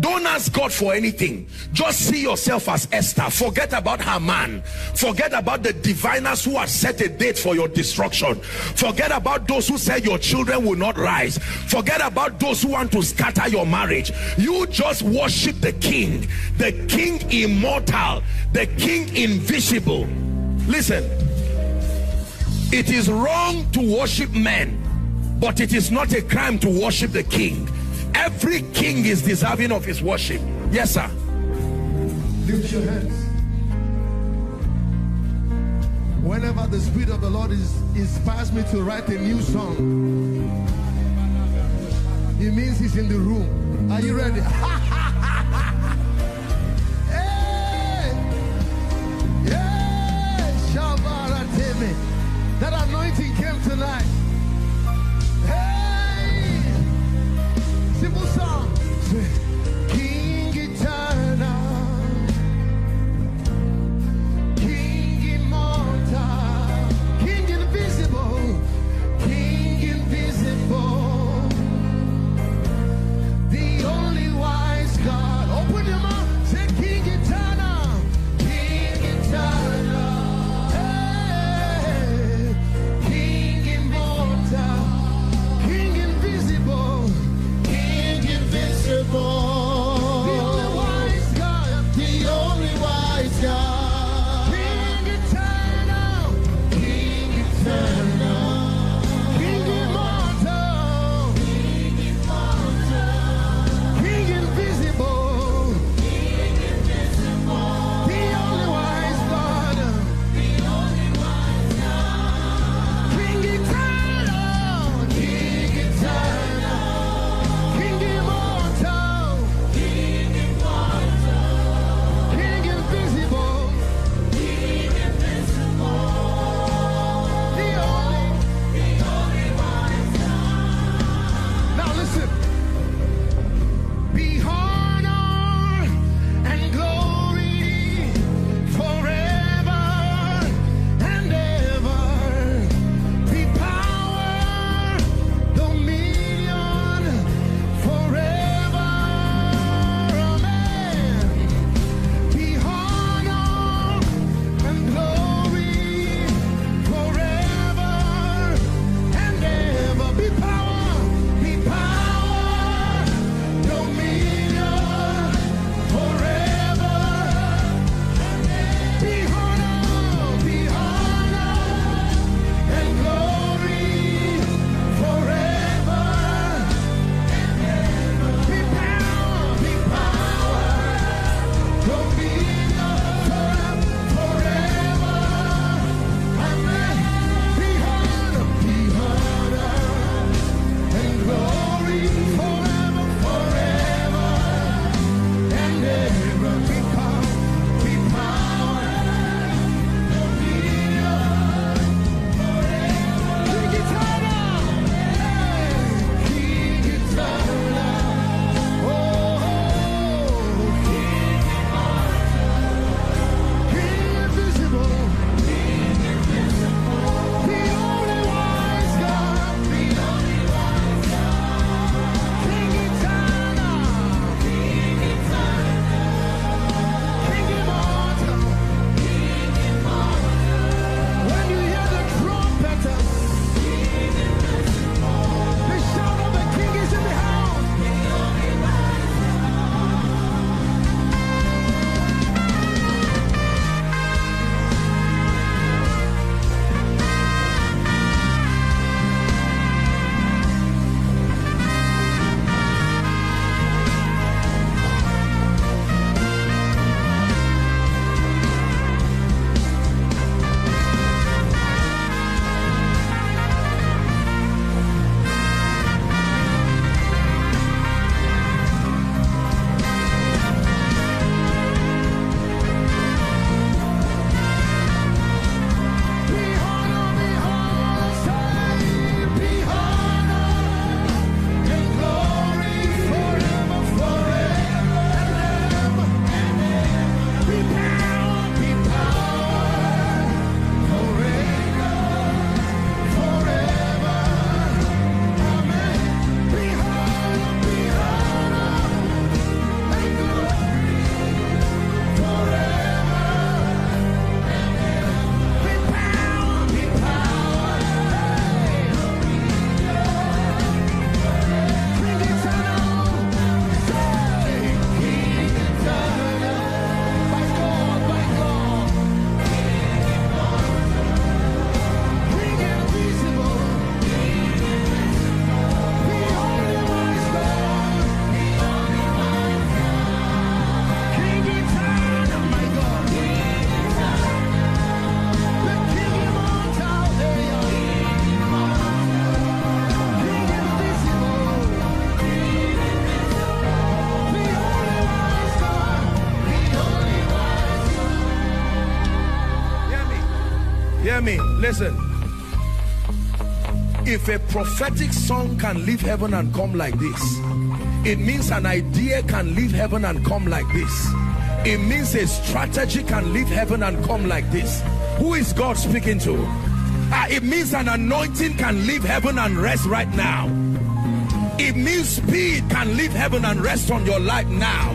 don't ask God for anything. Just see yourself as Esther. Forget about her man. Forget about the diviners who have set a date for your destruction. Forget about those who said your children will not rise. Forget about those who want to scatter your marriage. You just worship the king, the king immortal, the king invisible. Listen, it is wrong to worship men, but it is not a crime to worship the king. Every king is deserving of his worship. Yes, sir. Lift your hands. Whenever the Spirit of the Lord is inspires me to write a new song, it means He's in the room. Are you ready? hey! Hey! That anointing came tonight. Listen. If a prophetic song can leave heaven and come like this, it means an idea can leave heaven and come like this. It means a strategy can leave heaven and come like this. Who is God speaking to? Uh, it means an anointing can leave heaven and rest right now. It means speed can leave heaven and rest on your life now.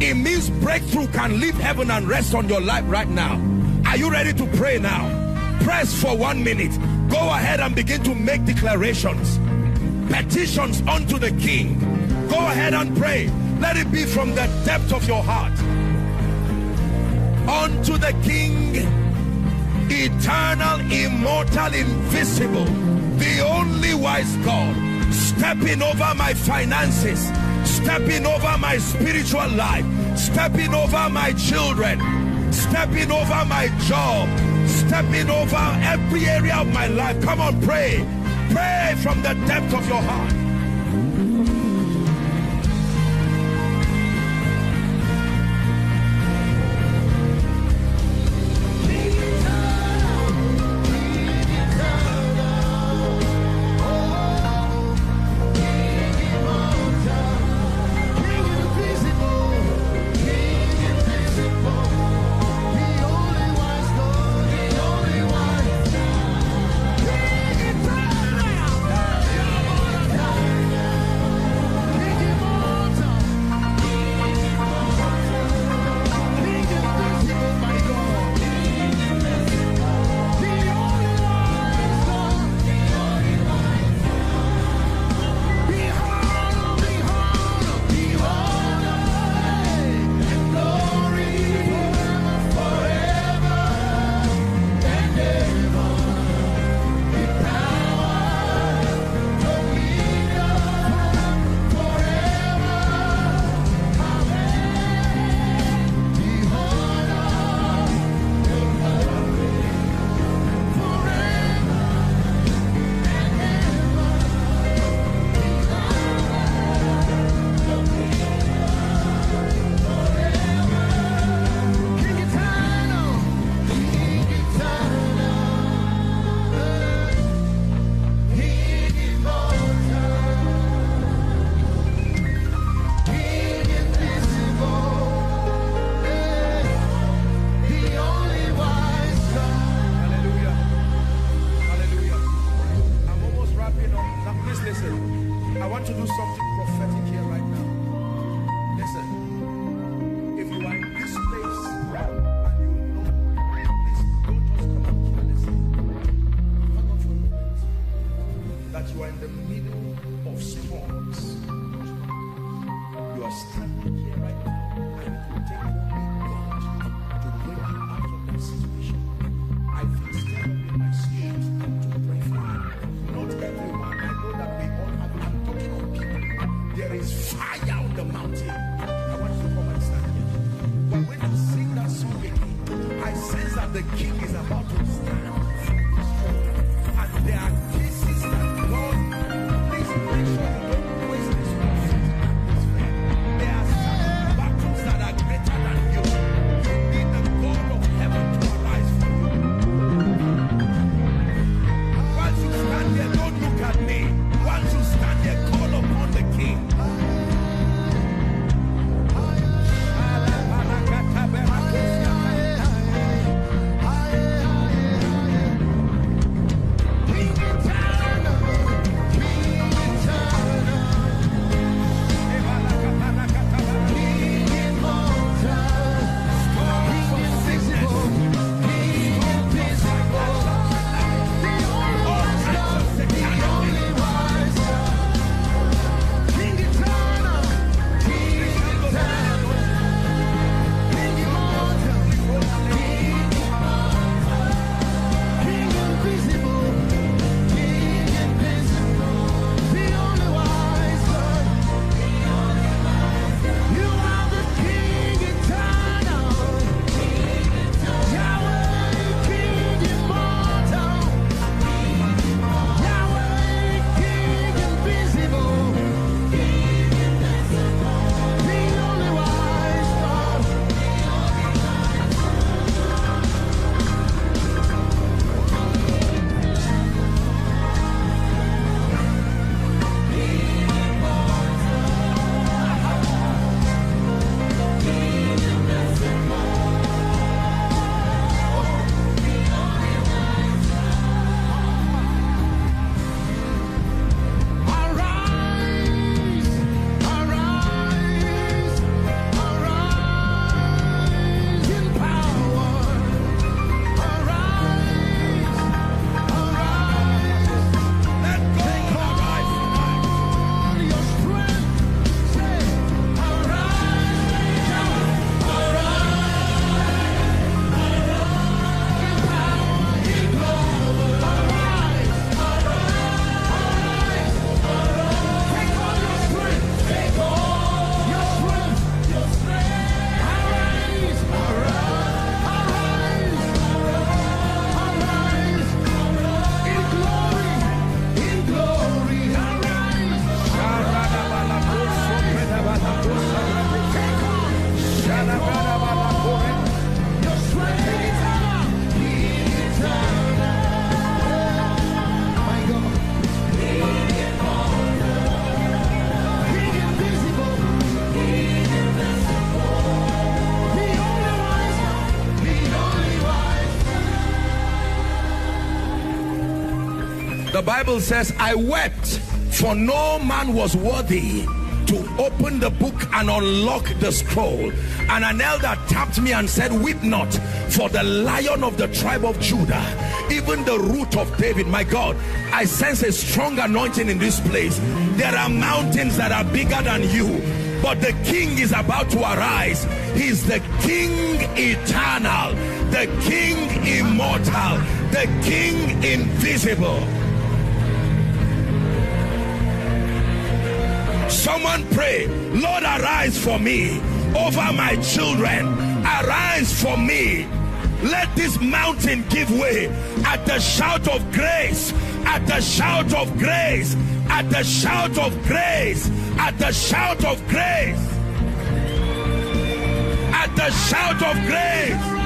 It means breakthrough can leave heaven and rest on your life right now. Are you ready to pray now? Press for one minute. Go ahead and begin to make declarations, petitions unto the King. Go ahead and pray. Let it be from the depth of your heart. Unto the King, eternal, immortal, invisible, the only wise God, stepping over my finances, stepping over my spiritual life, stepping over my children, stepping over my job, stepping over every area of my life. Come on, pray. Pray from the depth of your heart. Bible says, I wept for no man was worthy to open the book and unlock the scroll. And an elder tapped me and said weep not for the lion of the tribe of Judah even the root of David my God I sense a strong anointing in this place. There are mountains that are bigger than you but the king is about to arise. He's the king eternal the king immortal the king invisible Pray, Lord, arise for me over my children. Arise for me. Let this mountain give way at the shout of grace, at the shout of grace, at the shout of grace, at the shout of grace, at the shout of grace.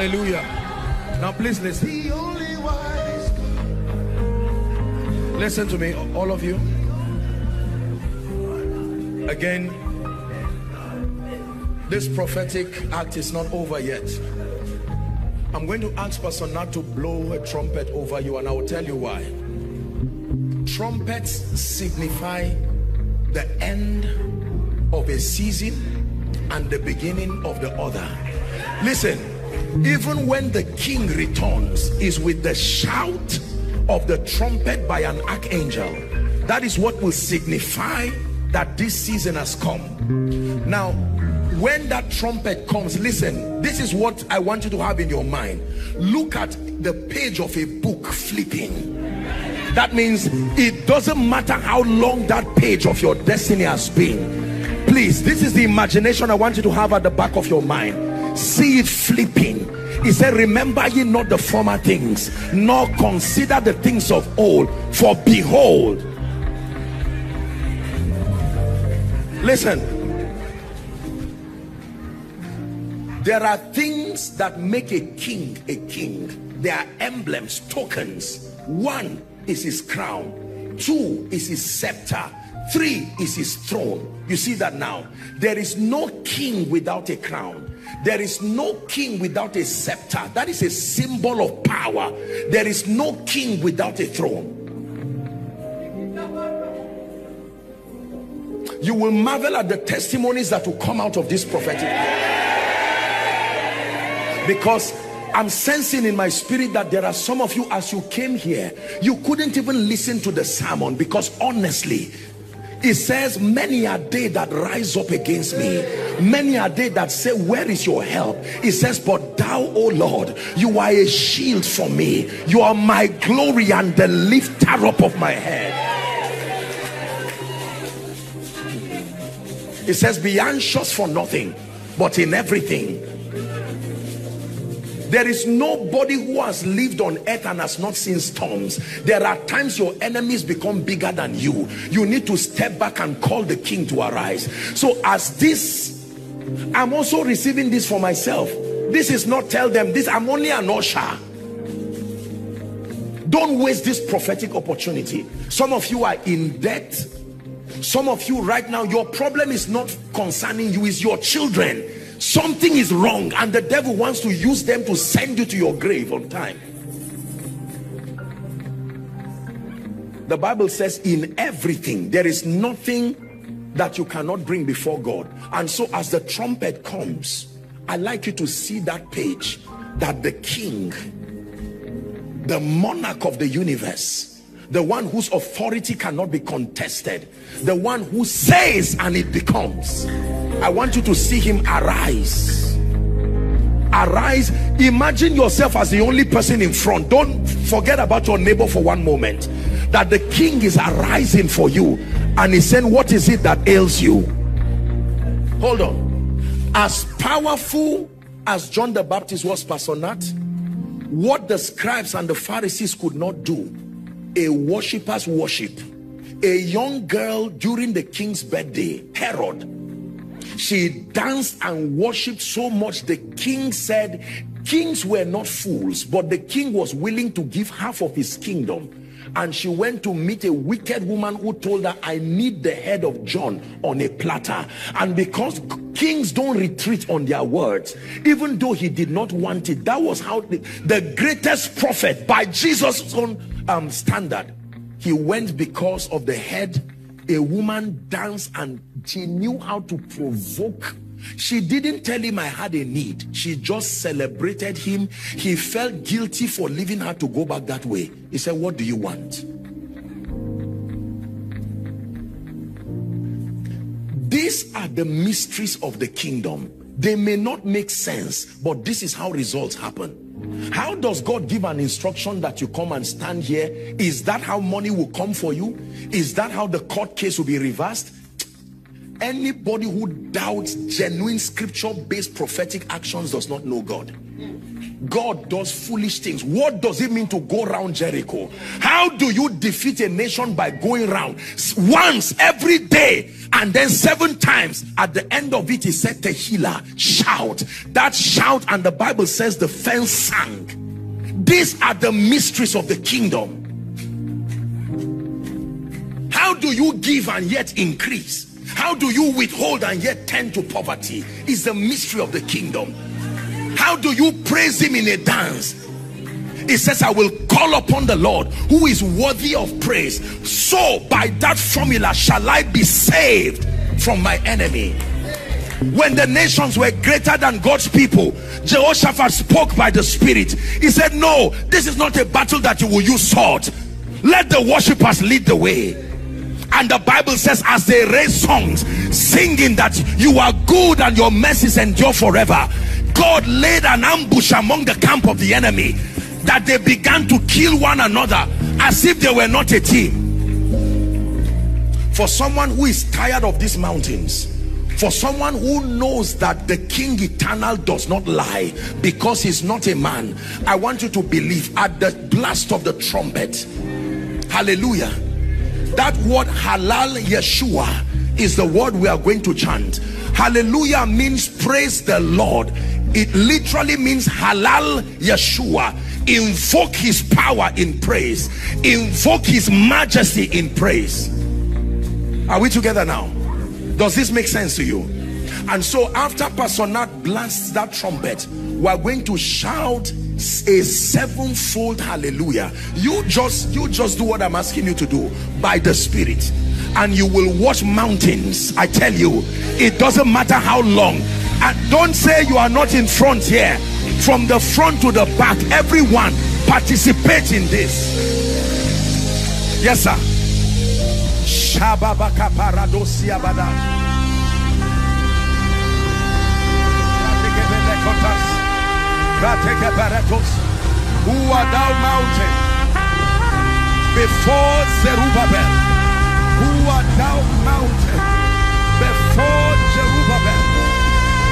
Hallelujah. Now please listen. Listen to me, all of you. Again, this prophetic act is not over yet. I'm going to ask Pastor Nat to blow a trumpet over you and I will tell you why. Trumpets signify the end of a season and the beginning of the other. Listen, even when the king returns is with the shout of the trumpet by an archangel. That is what will signify that this season has come. Now when that trumpet comes listen this is what i want you to have in your mind. Look at the page of a book flipping. That means it doesn't matter how long that page of your destiny has been. Please this is the imagination i want you to have at the back of your mind see it flipping. He said remember ye not the former things nor consider the things of old? For behold. Listen. There are things that make a king a king. There are emblems tokens. One is his crown. Two is his scepter. Three is his throne. You see that now? There is no king without a crown there is no king without a scepter. That is a symbol of power. There is no king without a throne. You will marvel at the testimonies that will come out of this prophetic. Because I'm sensing in my spirit that there are some of you as you came here you couldn't even listen to the sermon because honestly it says many are they that rise up against me. Many are they that say where is your help? It says but thou o lord you are a shield for me. You are my glory and the lifter up of my head. It says be anxious for nothing but in everything there is nobody who has lived on earth and has not seen storms. There are times your enemies become bigger than you. You need to step back and call the king to arise. So as this, I'm also receiving this for myself. This is not tell them this. I'm only an usher. Don't waste this prophetic opportunity. Some of you are in debt. Some of you right now, your problem is not concerning you, is your children something is wrong and the devil wants to use them to send you to your grave on time. The Bible says in everything there is nothing that you cannot bring before God. And so as the trumpet comes I like you to see that page that the king the monarch of the universe the one whose authority cannot be contested the one who says and it becomes I want you to see him arise. Arise. Imagine yourself as the only person in front. Don't forget about your neighbor for one moment. That the king is arising for you. And he's saying what is it that ails you? Hold on. As powerful as John the Baptist was Pastor Nat what the scribes and the Pharisees could not do a worshipper's worship. A young girl during the king's birthday Herod she danced and worshiped so much the king said kings were not fools but the king was willing to give half of his kingdom. And she went to meet a wicked woman who told her i need the head of john on a platter. And because kings don't retreat on their words even though he did not want it that was how the, the greatest prophet by jesus own um, standard. He went because of the head a woman danced and she knew how to provoke she didn't tell him I had a need. She just celebrated him. He felt guilty for leaving her to go back that way. He said, what do you want? These are the mysteries of the kingdom. They may not make sense, but this is how results happen. How does God give an instruction that you come and stand here? Is that how money will come for you? Is that how the court case will be reversed? Anybody who doubts genuine scripture-based prophetic actions does not know God. God does foolish things. What does it mean to go around Jericho? How do you defeat a nation by going around once every day and then seven times? At the end of it, he said, Tehillah, shout. That shout, and the Bible says the fence sang. These are the mysteries of the kingdom. How do you give and yet increase? How do you withhold and yet tend to poverty? Is the mystery of the kingdom. How do you praise him in a dance? It says, I will call upon the Lord who is worthy of praise. So by that formula shall I be saved from my enemy. When the nations were greater than God's people, Jehoshaphat spoke by the Spirit. He said, No, this is not a battle that you will use sword. Let the worshippers lead the way and the bible says as they raise songs singing that you are good and your mercies endure forever god laid an ambush among the camp of the enemy that they began to kill one another as if they were not a team. For someone who is tired of these mountains for someone who knows that the king eternal does not lie because he's not a man i want you to believe at the blast of the trumpet. Hallelujah. That word halal yeshua is the word we are going to chant. Hallelujah means praise the lord it literally means halal yeshua. Invoke his power in praise. Invoke his majesty in praise. Are we together now? Does this make sense to you? And so after pastor nat blasts that trumpet we're going to shout a sevenfold hallelujah. You just you just do what i'm asking you to do by the spirit. And you will watch mountains. I tell you it doesn't matter how long. And don't say you are not in front here. From the front to the back everyone participate in this. Yes sir Who are thou mountain? Before Zerubbabel? Who are thou mountain? Before Zerubbabel?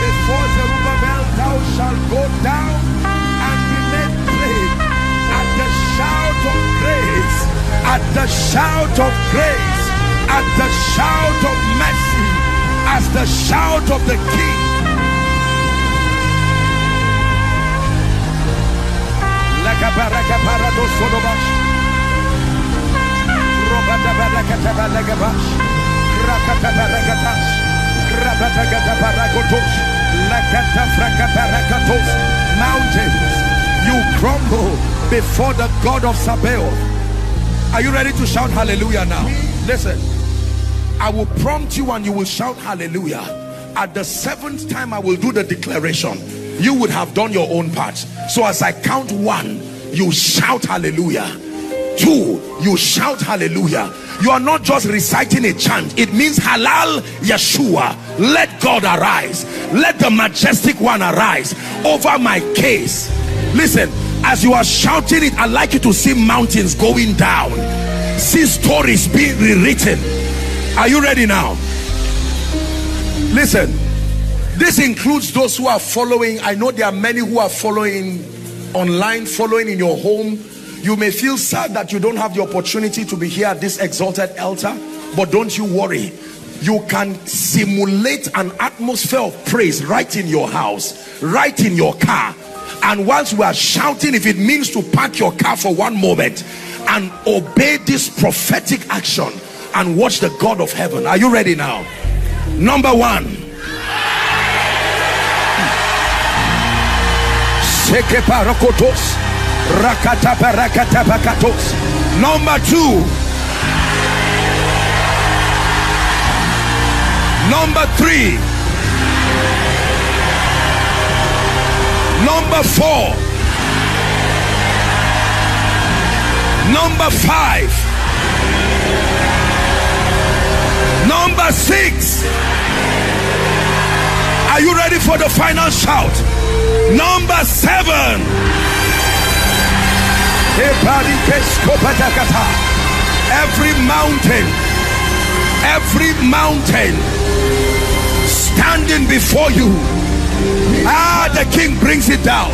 Before Zerubbabel thou shalt go down and be made plain at the shout of grace, at the shout of grace, at the shout of mercy, as the shout of the king Mountains, you crumble before the God of Sabaoth. Are you ready to shout hallelujah now? Listen, I will prompt you and you will shout hallelujah. At the seventh time, I will do the declaration. You would have done your own part. So as I count one, you shout hallelujah. Two, you shout hallelujah. You are not just reciting a chant. It means halal Yeshua. Let God arise. Let the majestic one arise over my case. Listen, as you are shouting it, I'd like you to see mountains going down. See stories being rewritten. Are you ready now? Listen, this includes those who are following. I know there are many who are following online, following in your home. You may feel sad that you don't have the opportunity to be here at this exalted altar, but don't you worry. You can simulate an atmosphere of praise right in your house, right in your car. And whilst we are shouting, if it means to park your car for one moment and obey this prophetic action and watch the God of heaven. Are you ready now? Number one. Number two. Number three. Number four. Number five. Number six. Are you ready for the final shout? Number seven. Every mountain, every mountain standing before you. Ah, the king brings it down.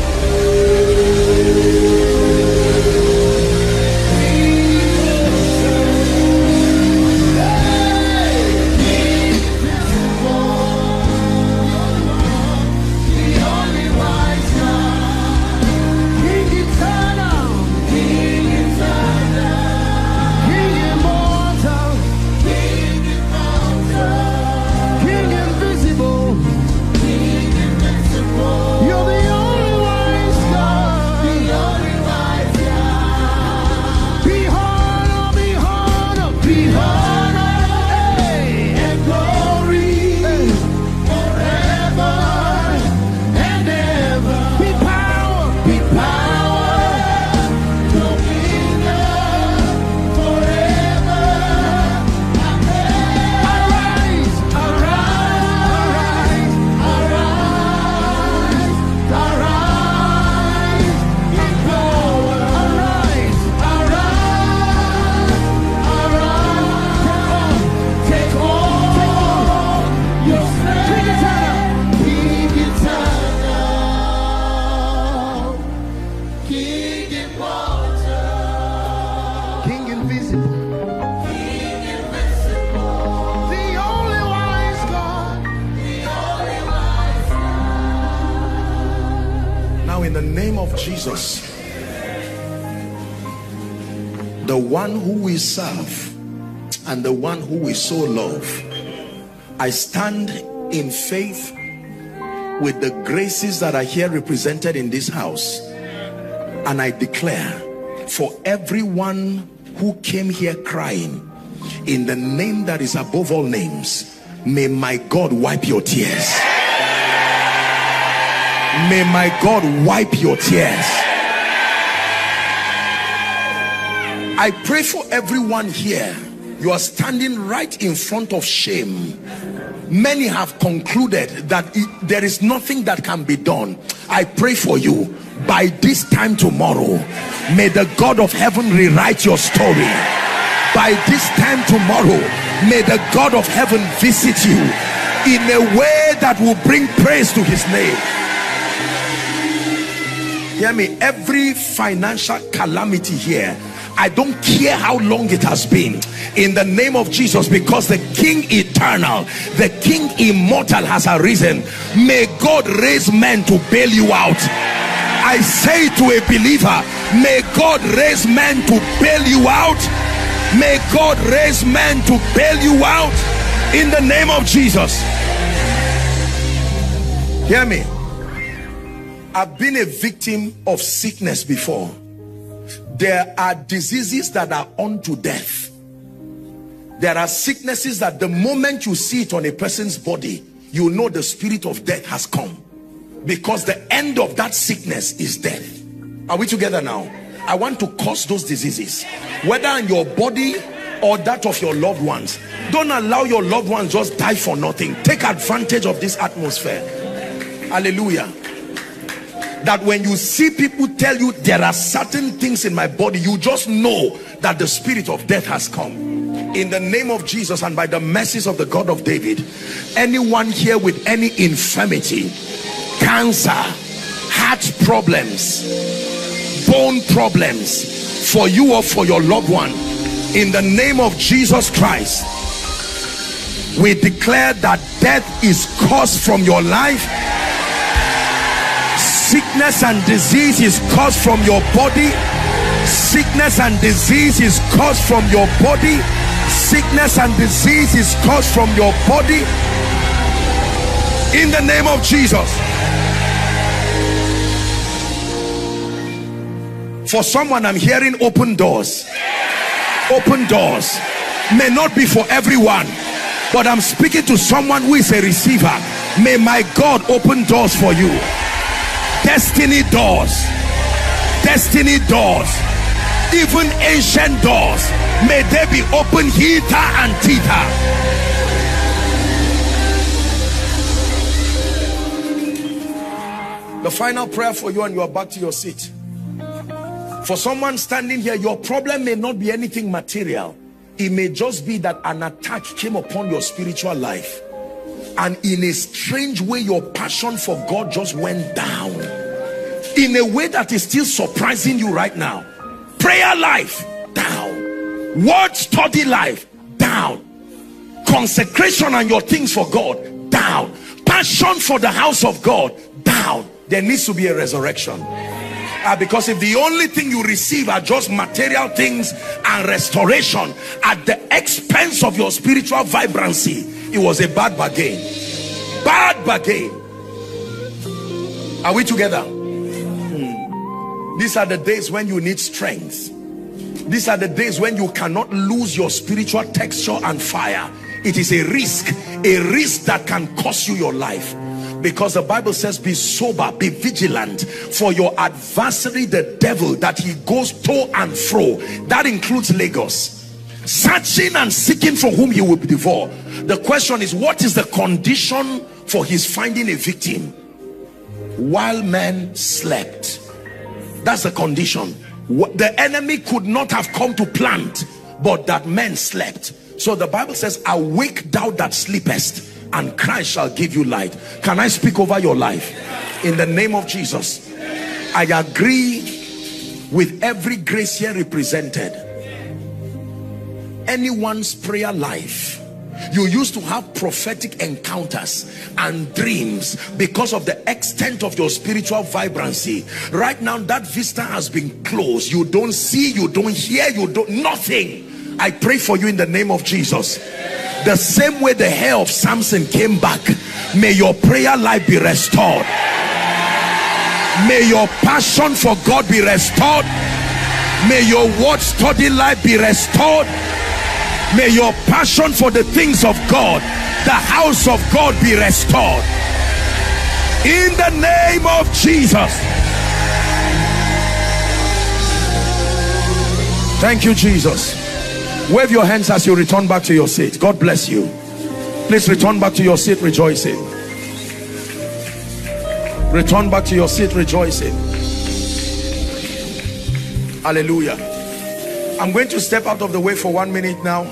Who we so love, I stand in faith with the graces that are here represented in this house and I declare for everyone who came here crying in the name that is above all names may my God wipe your tears May my God wipe your tears. I pray for everyone here. You are standing right in front of shame. Many have concluded that it, there is nothing that can be done. I pray for you. By this time tomorrow, may the God of heaven rewrite your story. By this time tomorrow, may the God of heaven visit you in a way that will bring praise to his name hear me every financial calamity here I don't care how long it has been. In the name of Jesus because the king eternal the king immortal has arisen. May God raise men to bail you out. I say to a believer may God raise men to bail you out. May God raise men to bail you out. In the name of Jesus. Hear me. I've been a victim of sickness before. There are diseases that are unto death. There are sicknesses that the moment you see it on a person's body you know the spirit of death has come. Because the end of that sickness is death. Are we together now? I want to cause those diseases. Whether in your body or that of your loved ones. Don't allow your loved ones just die for nothing. Take advantage of this atmosphere. Hallelujah that when you see people tell you there are certain things in my body you just know that the spirit of death has come. In the name of Jesus and by the mercies of the God of David anyone here with any infirmity cancer heart problems bone problems for you or for your loved one in the name of Jesus Christ we declare that death is caused from your life sickness and disease is caused from your body. Sickness and disease is caused from your body. Sickness and disease is caused from your body. In the name of Jesus. For someone I'm hearing open doors. Open doors. May not be for everyone but I'm speaking to someone who is a receiver. May my God open doors for you destiny doors. Destiny doors. Even ancient doors. May they be open hither and thither the final prayer for you and you are back to your seat. For someone standing here your problem may not be anything material. It may just be that an attack came upon your spiritual life and in a strange way your passion for God just went down. In a way that is still surprising you right now. Prayer life down. Word study life down. Consecration and your things for God down. Passion for the house of God down. There needs to be a resurrection. Uh, because if the only thing you receive are just material things and restoration at the expense of your spiritual vibrancy it was a bad bargain. Bad bargain. Are we together? Hmm. these are the days when you need strength. These are the days when you cannot lose your spiritual texture and fire. It is a risk a risk that can cost you your life. Because the bible says be sober be vigilant for your adversary the devil that he goes to and fro. That includes lagos searching and seeking for whom he will devour the question is what is the condition for his finding a victim while men slept? That's the condition. The enemy could not have come to plant but that men slept. So the bible says awake thou that sleepest and christ shall give you light. Can i speak over your life? In the name of jesus i agree with every grace here represented anyone's prayer life you used to have prophetic encounters and dreams because of the extent of your spiritual vibrancy. Right now that vista has been closed. You don't see you don't hear you don't nothing. I pray for you in the name of jesus. The same way the hair of samson came back may your prayer life be restored. May your passion for god be restored. May your word study life be restored may your passion for the things of God the house of God be restored. In the name of Jesus. Thank you Jesus. Wave your hands as you return back to your seat. God bless you. Please return back to your seat rejoicing. Return back to your seat rejoicing. Hallelujah. I'm going to step out of the way for one minute now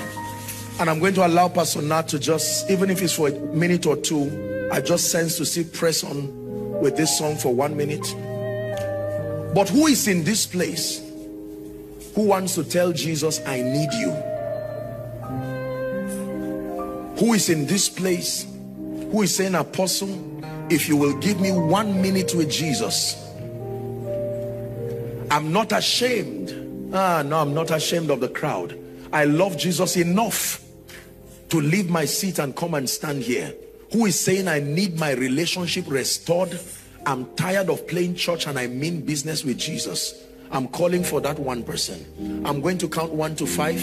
and I'm going to allow Pastor Nat to just, even if it's for a minute or two, I just sense to see press on with this song for one minute. But who is in this place who wants to tell Jesus, I need you? Who is in this place who is saying, Apostle, if you will give me one minute with Jesus, I'm not ashamed. Ah, no, I'm not ashamed of the crowd. I love Jesus enough to leave my seat and come and stand here who is saying I need my relationship restored I'm tired of playing church and I mean business with Jesus I'm calling for that one person. I'm going to count one to five.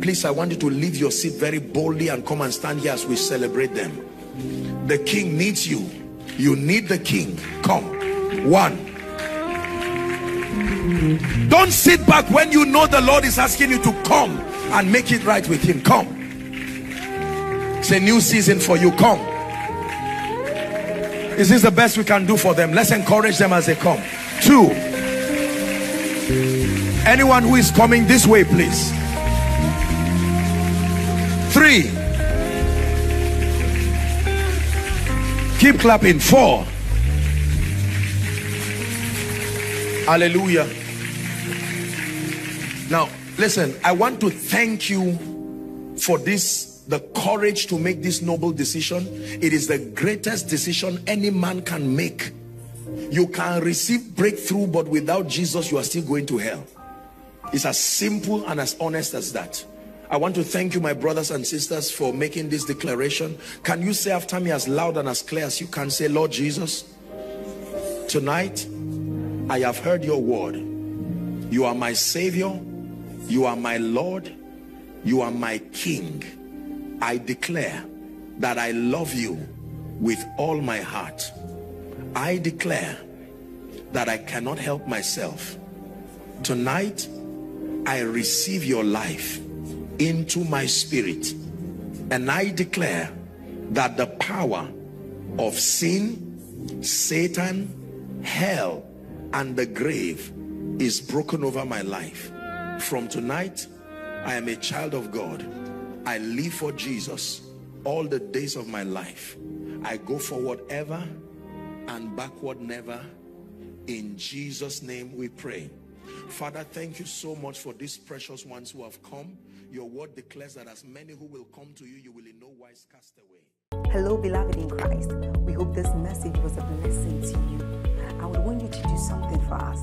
Please, I want you to leave your seat very boldly and come and stand here as we celebrate them. The king needs you. You need the king. Come. One. Don't sit back when you know the Lord is asking you to come and make it right with him. Come. It's a new season for you. Come. Is this the best we can do for them? Let's encourage them as they come. Two. Anyone who is coming this way, please. Three. Keep clapping. Four. Hallelujah. Now, listen, I want to thank you for this, the courage to make this noble decision. It is the greatest decision any man can make. You can receive breakthrough, but without Jesus, you are still going to hell. It's as simple and as honest as that. I want to thank you, my brothers and sisters, for making this declaration. Can you say after me as loud and as clear as you can say, Lord Jesus, tonight I have heard your word. You are my Savior. You are my Lord. You are my King. I declare that I love you with all my heart. I declare that I cannot help myself. Tonight, I receive your life into my spirit and I declare that the power of sin, Satan, hell, and the grave is broken over my life. From tonight, I am a child of God. I live for Jesus all the days of my life. I go forward ever and backward never. In Jesus' name we pray. Father, thank you so much for these precious ones who have come. Your word declares that as many who will come to you, you will in no wise cast away. Hello, beloved in Christ. We hope this message was a blessing to you. I would want you to do something for us.